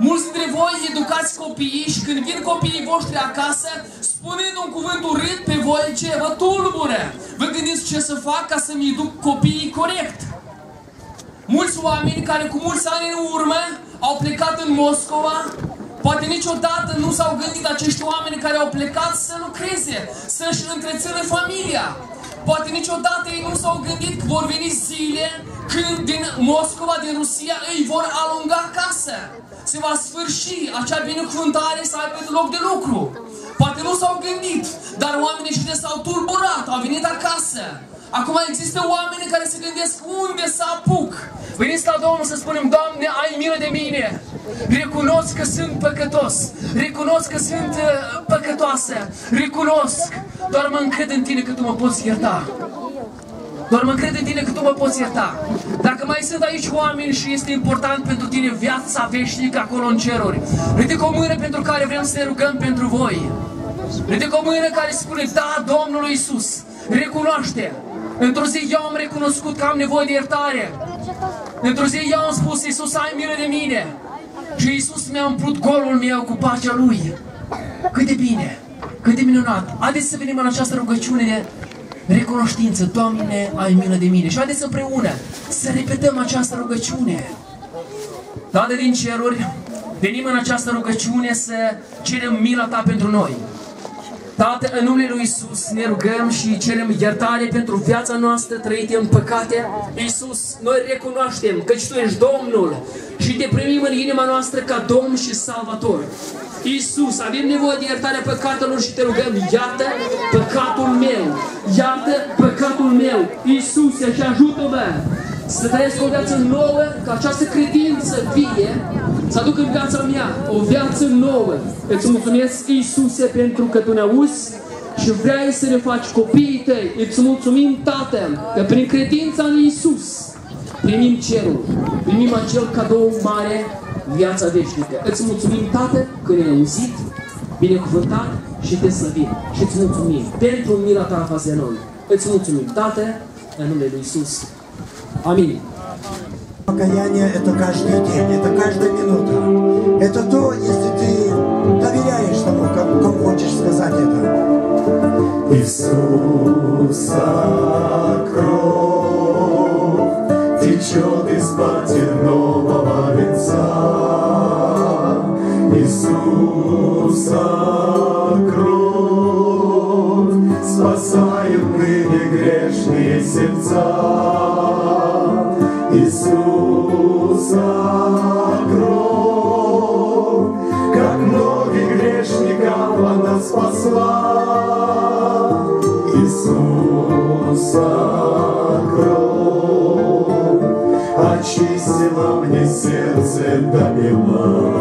Mulți dintre voi educați copiii și când vin copiii voștri acasă, spunând un cuvânt urât pe voi ce vă tulbură. Vă gândiți ce să fac ca să-mi educ copiii corect. Mulți oameni care cu mulți ani în urmă au plecat în Moscova, poate niciodată nu s-au gândit acești oameni care au plecat să lucreze, să-și întrețină familia. Poate niciodată ei nu s-au gândit că vor veni zile când din Moscova, din Rusia, îi vor alunga acasă. Se va sfârși acea binecuvântare să aibă loc de lucru. Poate nu s-au gândit, dar oamenii și s-au tulburat, au venit acasă. Acum există oameni care se gândesc unde să apuc. Veniți la Domnul să spunem, Doamne, ai milă de mine. Recunosc că sunt păcătos. Recunosc că sunt uh, păcătoasă. Recunosc. Doar mă încred în Tine că Tu mă poți ierta. Doar mă încred în Tine că Tu mă poți ierta. Dacă mai sunt aici oameni și este important pentru Tine viața veșnică acolo în ceruri, ridic o mână pentru care vrem să ne rugăm pentru voi. Ridic o mână care spune, da, Domnul Iisus, recunoaște. Într-o zi eu am recunoscut că am nevoie de iertare. Într-o zi eu am spus, Iisus, ai milă de mine. Și Iisus mi-a umplut golul meu cu pacea Lui. Cât de bine, cât de minunat. Haideți să venim în această rugăciune de recunoștință. Doamne, ai milă de mine. Și haideți împreună să repetăm această rugăciune. Tată din ceruri, venim în această rugăciune să cerem mila Ta pentru noi. Tată, în numele Lui Isus ne rugăm și cerem iertare pentru viața noastră trăită în păcate. Iisus, noi recunoaștem că Tu ești Domnul și te primim în inima noastră ca Domn și Salvator. Iisus, avem nevoie de iertarea păcatelor și te rugăm, iată păcatul meu, iată păcatul meu. Iisuse, și ajută-mă să trăiesc o viață nouă, ca această credință vie să aduc în viața mea o viață nouă. Îți mulțumesc, Iisuse, pentru că Tu ne auzi și vrei să ne faci copiii Tăi. Îți mulțumim, Tată, că prin credința în Iisus primim cerul, primim acel cadou mare, viața veșnică. Îți mulțumim, Tată, că ne-ai auzit, binecuvântat și te slăvim. Și îți mulțumim pentru mila Ta față de noi. Îți mulțumim, Tată, în numele Lui Iisus. Amin. Покаяние – это каждый день, это каждая минута. Это то, если ты доверяешь тому, кому, кому хочешь сказать это. Иисуса кровь течет из потернового лица. Иисуса кровь спасает ныне грешные сердца. Иисуса кровь, как многих грешников она спасла. Иисуса кровь очистила мне сердце до бела.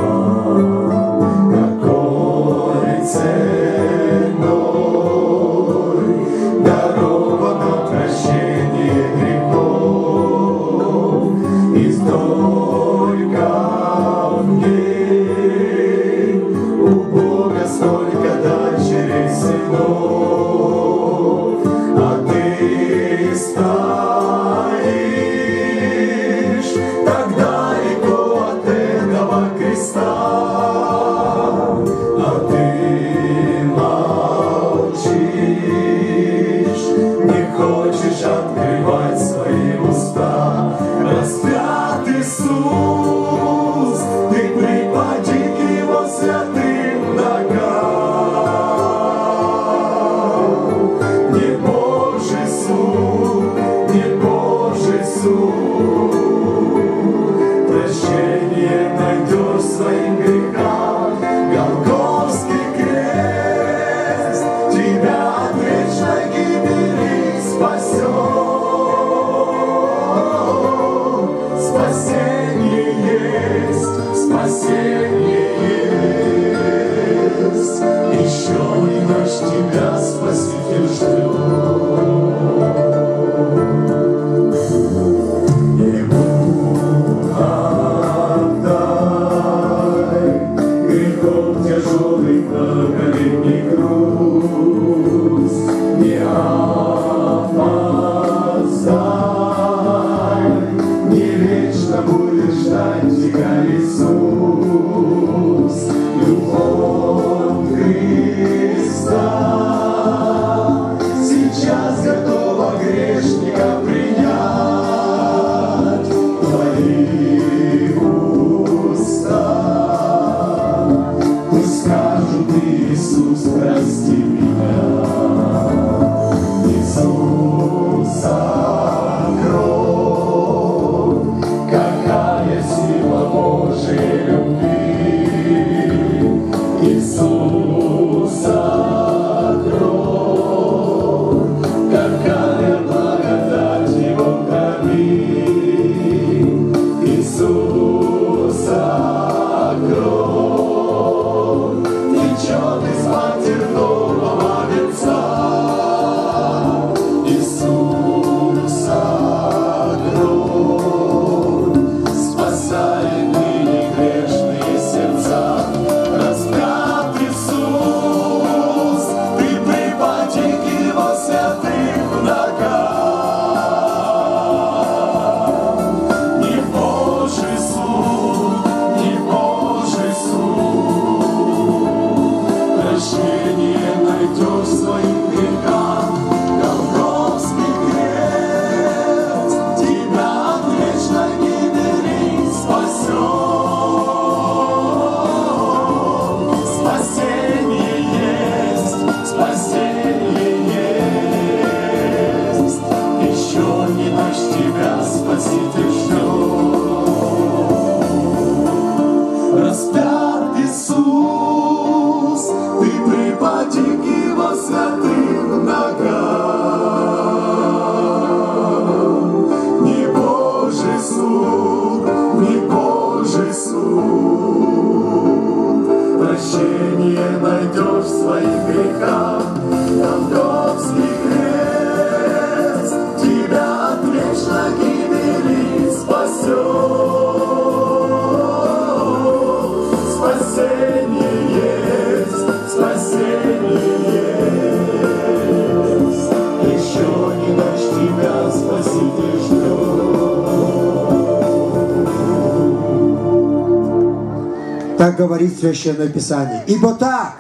Говорит Священное Писание. Ибо так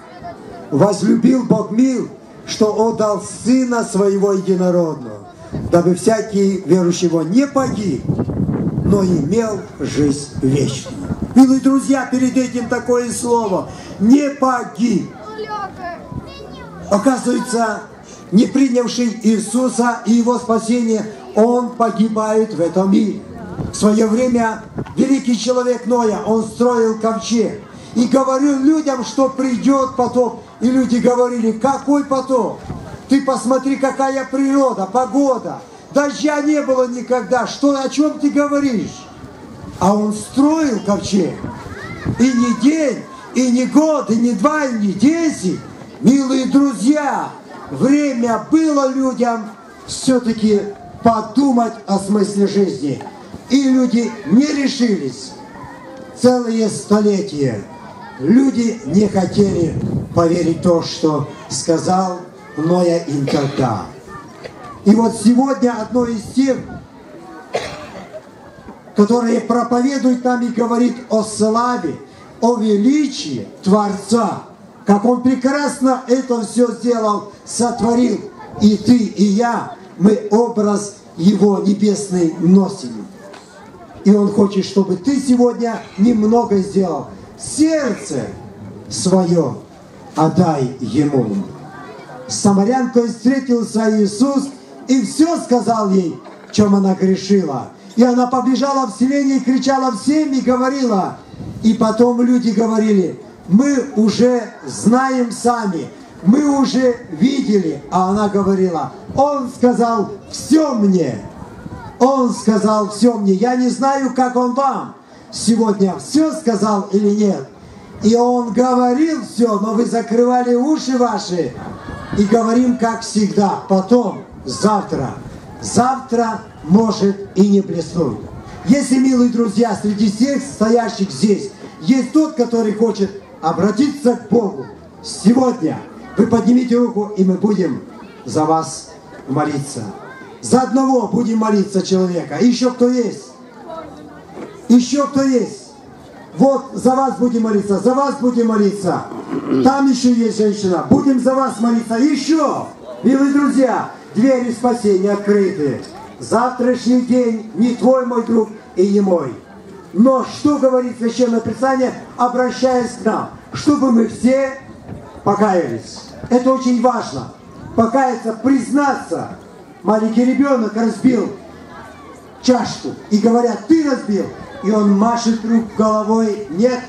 возлюбил Бог мир, что отдал Сына Своего Единородного, дабы всякий верующий его не погиб, но имел жизнь вечную. Милые друзья, перед этим такое слово «не погиб». Оказывается, не принявший Иисуса и Его спасение, он погибает в этом мире. В свое время великий человек Ноя, он строил ковчег и говорил людям, что придет потоп. И люди говорили, какой потоп? Ты посмотри, какая природа, погода. Дождя не было никогда. Что, о чем ты говоришь? А он строил ковчег. И не день, и не год, и не два, и не десять. Милые друзья, время было людям все-таки подумать о смысле жизни. И люди не решились. Целые столетия люди не хотели поверить то, что сказал Ноя им тогда. И вот сегодня одно из тех, которые проповедует нам и говорит о славе, о величии Творца, как Он прекрасно это все сделал, сотворил. И ты, и я, мы образ Его небесный носим. И Он хочет, чтобы ты сегодня немного сделал. Сердце свое отдай Ему. С самарянкой встретился Иисус и все сказал ей, чем она грешила. И она побежала в селение и кричала всем и говорила. И потом люди говорили, мы уже знаем сами, мы уже видели. А она говорила, он сказал все мне. Он сказал все мне. Я не знаю, как он вам сегодня все сказал или нет. И он говорил все, но вы закрывали уши ваши. И говорим, как всегда, потом, завтра. Завтра может и не блеснуть. Если, милые друзья, среди всех стоящих здесь, есть тот, который хочет обратиться к Богу, сегодня вы поднимите руку, и мы будем за вас молиться. За одного будем молиться человека. Еще кто есть? Еще кто есть? Вот за вас будем молиться, за вас будем молиться. Там еще есть женщина. Будем за вас молиться. Еще, милые друзья, двери спасения открыты. Завтрашний день не твой, мой друг, и не мой. Но что говорит Священное Писание, обращаясь к нам? Чтобы мы все покаялись. Это очень важно. Покаяться, признаться. Маленький ребенок разбил чашку и говорят, ты разбил. И он машет рук головой, нет.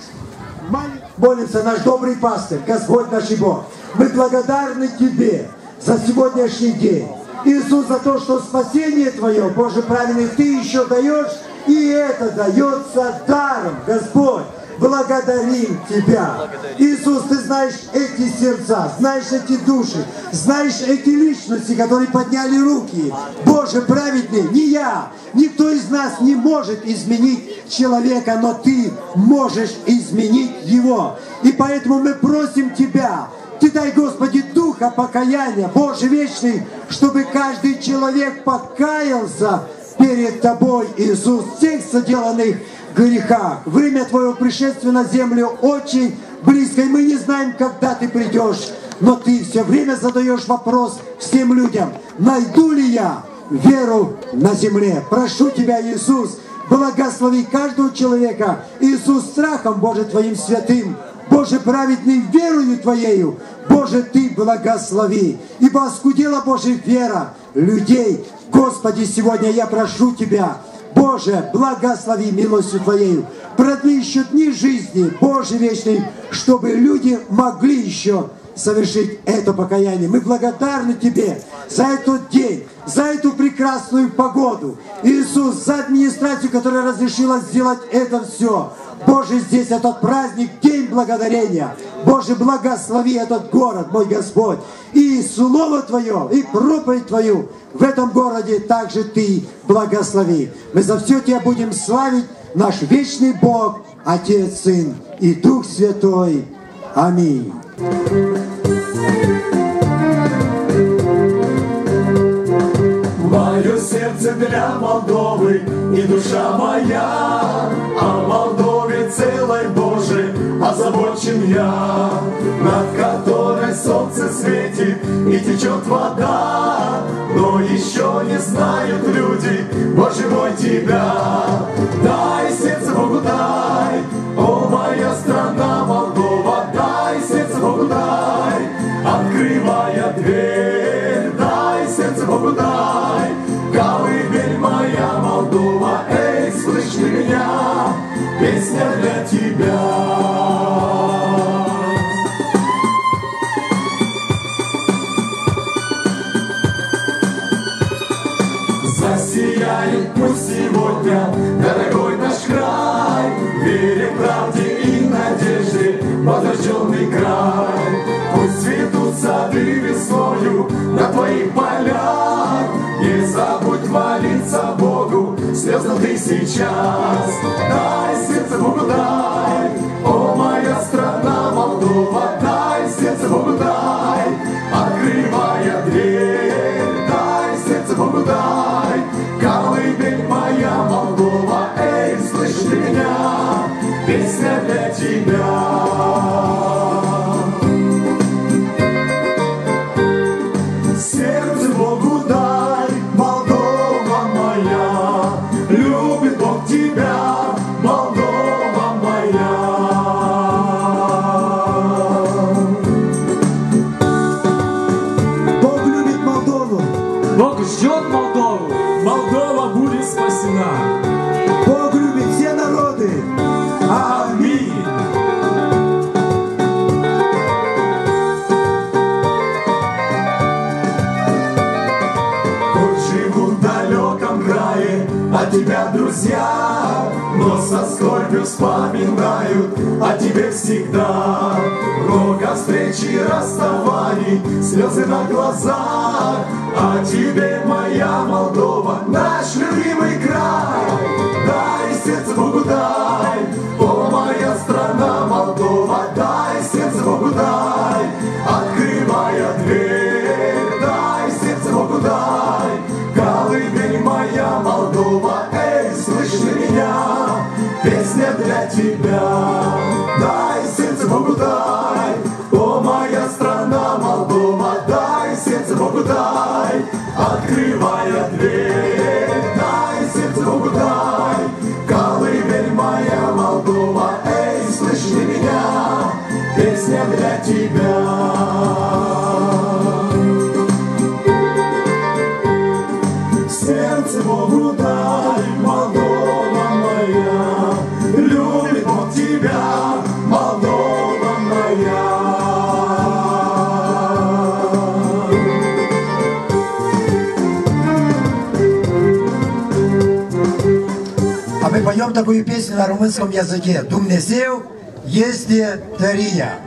Молится наш добрый пастырь, Господь наш и Бог. Мы благодарны Тебе за сегодняшний день. Иисус, за то, что спасение Твое, Боже праведный, Ты еще даешь, и это дается даром, Господь благодарим Тебя. Иисус, Ты знаешь эти сердца, знаешь эти души, знаешь эти личности, которые подняли руки. Боже праведный, не я, никто из нас не может изменить человека, но Ты можешь изменить его. И поэтому мы просим Тебя, ты дай, Господи, духа покаяния, Боже вечный, чтобы каждый человек покаялся перед Тобой, Иисус, всех соделанных грехах. Время Твоего пришествия на землю очень близко, и мы не знаем, когда Ты придешь. Но Ты все время задаешь вопрос всем людям, найду ли я веру на земле? Прошу Тебя, Иисус, благослови каждого человека, Иисус, страхом Боже Твоим святым, Боже праведный, верою Твоею, Боже, Ты благослови. Ибо оскудела, Боже, вера людей. Господи, сегодня я прошу Тебя, Боже, благослови милостью Твоею. Продли еще дни жизни, Боже вечный, чтобы люди могли еще совершить это покаяние. Мы благодарны Тебе за этот день, за эту прекрасную погоду. Иисус, за администрацию, которая разрешила сделать это все. Боже, здесь этот праздник, день благодарения. Боже, благослови этот город, мой Господь. И Слово Твое, и проповедь Твою в этом городе также Ты благослови. Мы за все Тебя будем славить, наш вечный Бог, Отец, Сын и Дух Святой. Аминь. Мое сердце для Молдовы и душа моя О Молдове целой Божией озабочен я Над которой солнце светит и течет вода. Но еще не знают люди, Боже мой, Тебя! Дай сердце Богу, дай, о моя страна Молдова Дай сердце Богу, дай, открывая дверь Дай сердце Богу, дай, колыбель моя Молдова Эй, слышь ты меня, песня для тебя сегодня дорогой наш край Вере, правде и надежде возрожденный край. Пусть цветут сады весною на твоих полях. Не забудь молиться Богу, слезно ты сейчас. Дай сердце Богу дай, о моя страна Молдова Дай сердце Богу дай, открывая дверь Дай сердце Богу дай, Слышишь ты меня, песня для тебя со скорбью вспоминают о тебе всегда. Много встреч и расставаний, слезы на глазах, а тебе моя Молдова, наш любимый край. Дай сердце Богу дай, о моя страна Молдова, дай. песня для тебя. cu piesele la român să-mi Dumnezeu este tăria.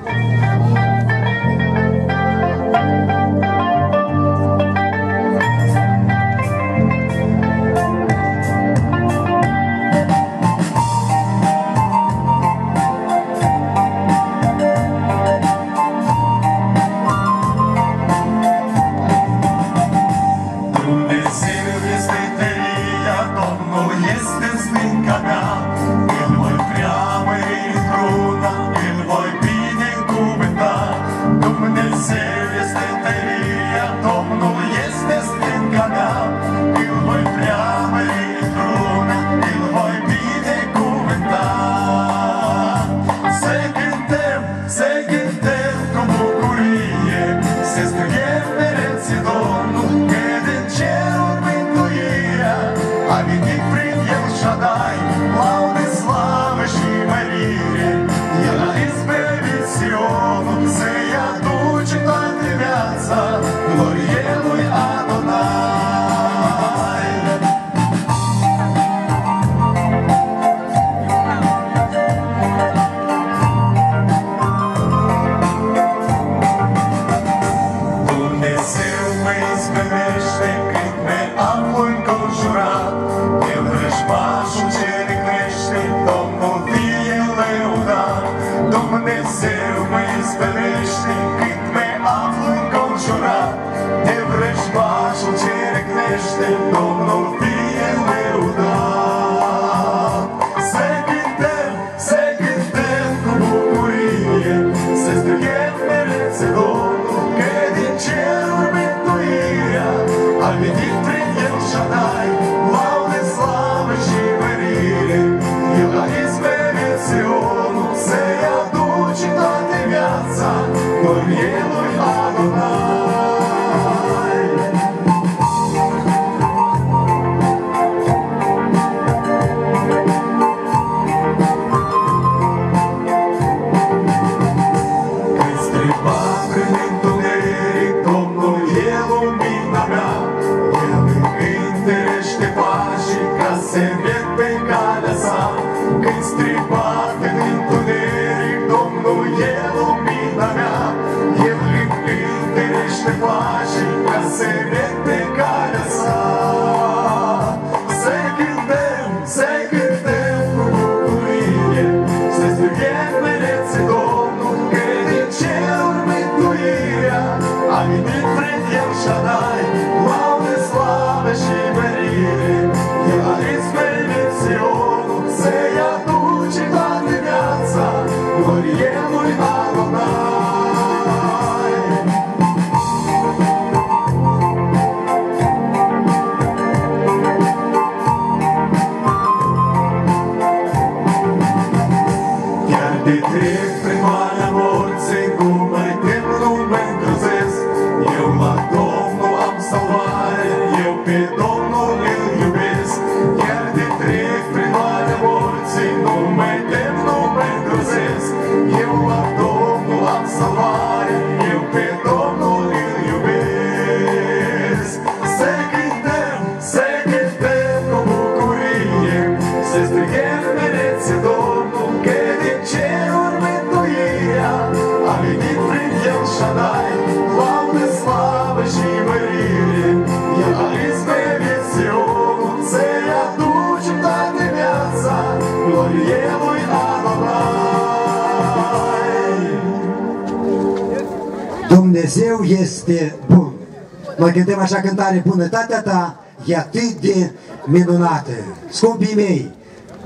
Așa cântare bunătatea ta e atât de minunată. Scumpii mei,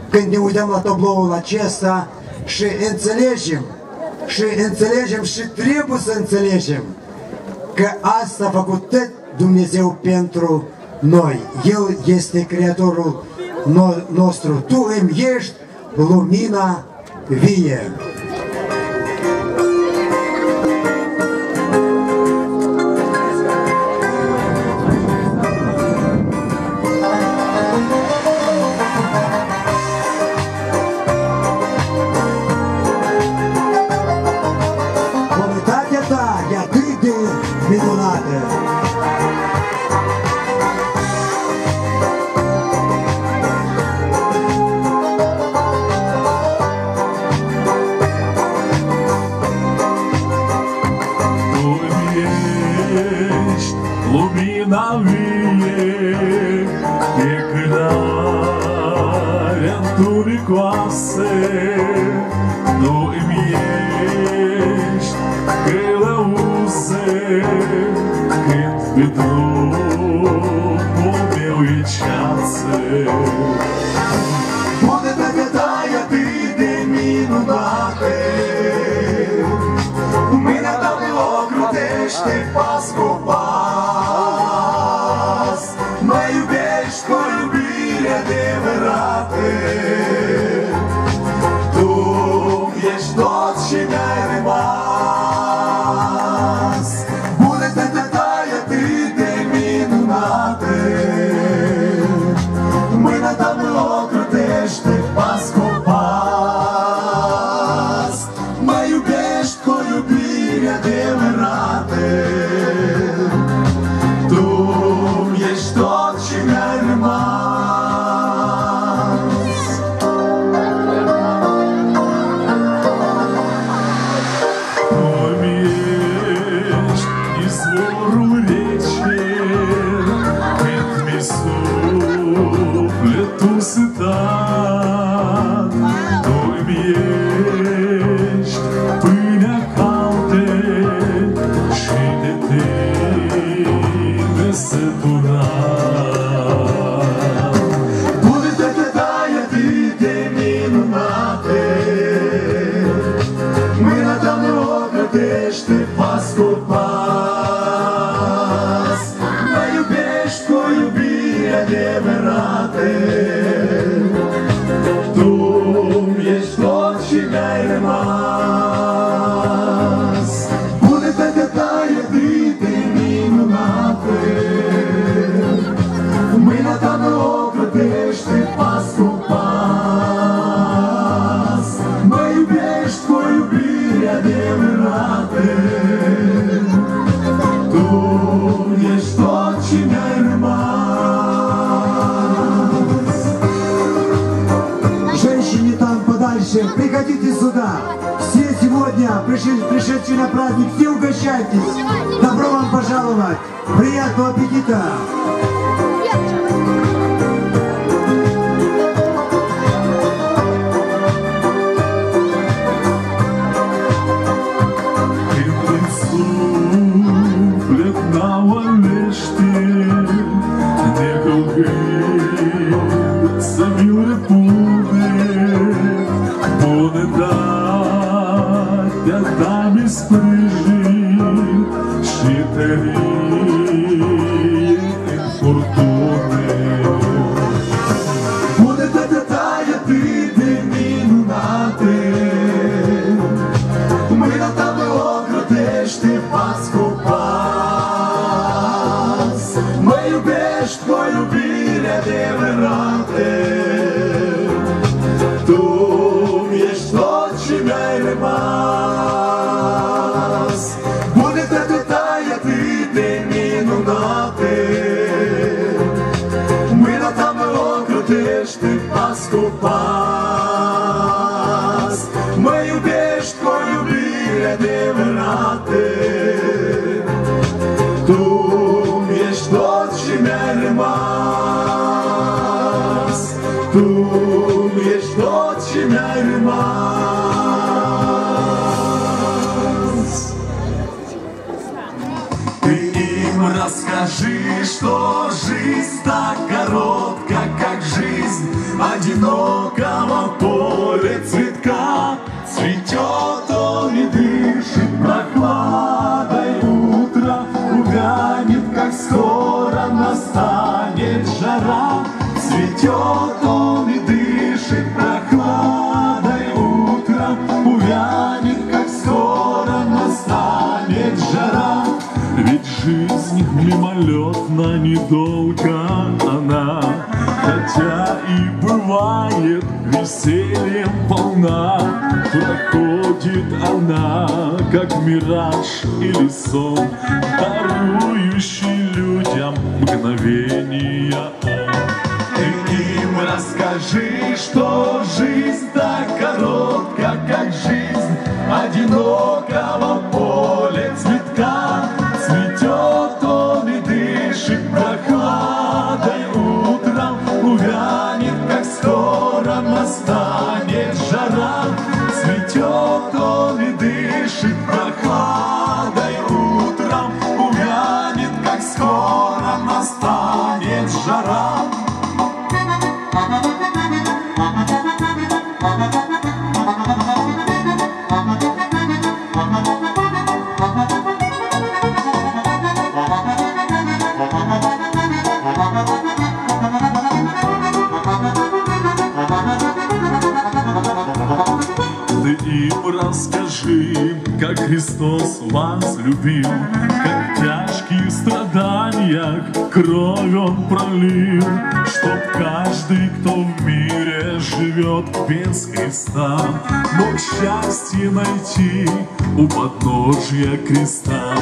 când ne uităm la tabloul acesta și înțelegem, și înțelegem și trebuie să înțelegem că asta a făcut tot Dumnezeu pentru noi. El este Creatorul nostru. Tu îmi ești lumina vie. вмирати, думаєш, чи не Женщине там подальше, приходите сюда. Все сегодня, пришли, пришедшие на праздник, все угощайтесь. Добро вам пожаловать. Приятного аппетита. полна Проходит она, как мираж или сон Дарующий людям мгновения Ты им расскажи, что жизнь так коротка, как жизнь одинокого. Христос вас любил, как в тяжких страданиях кровь Он пролил, чтоб каждый, кто в мире живет без Христа, мог счастье найти у подножья креста.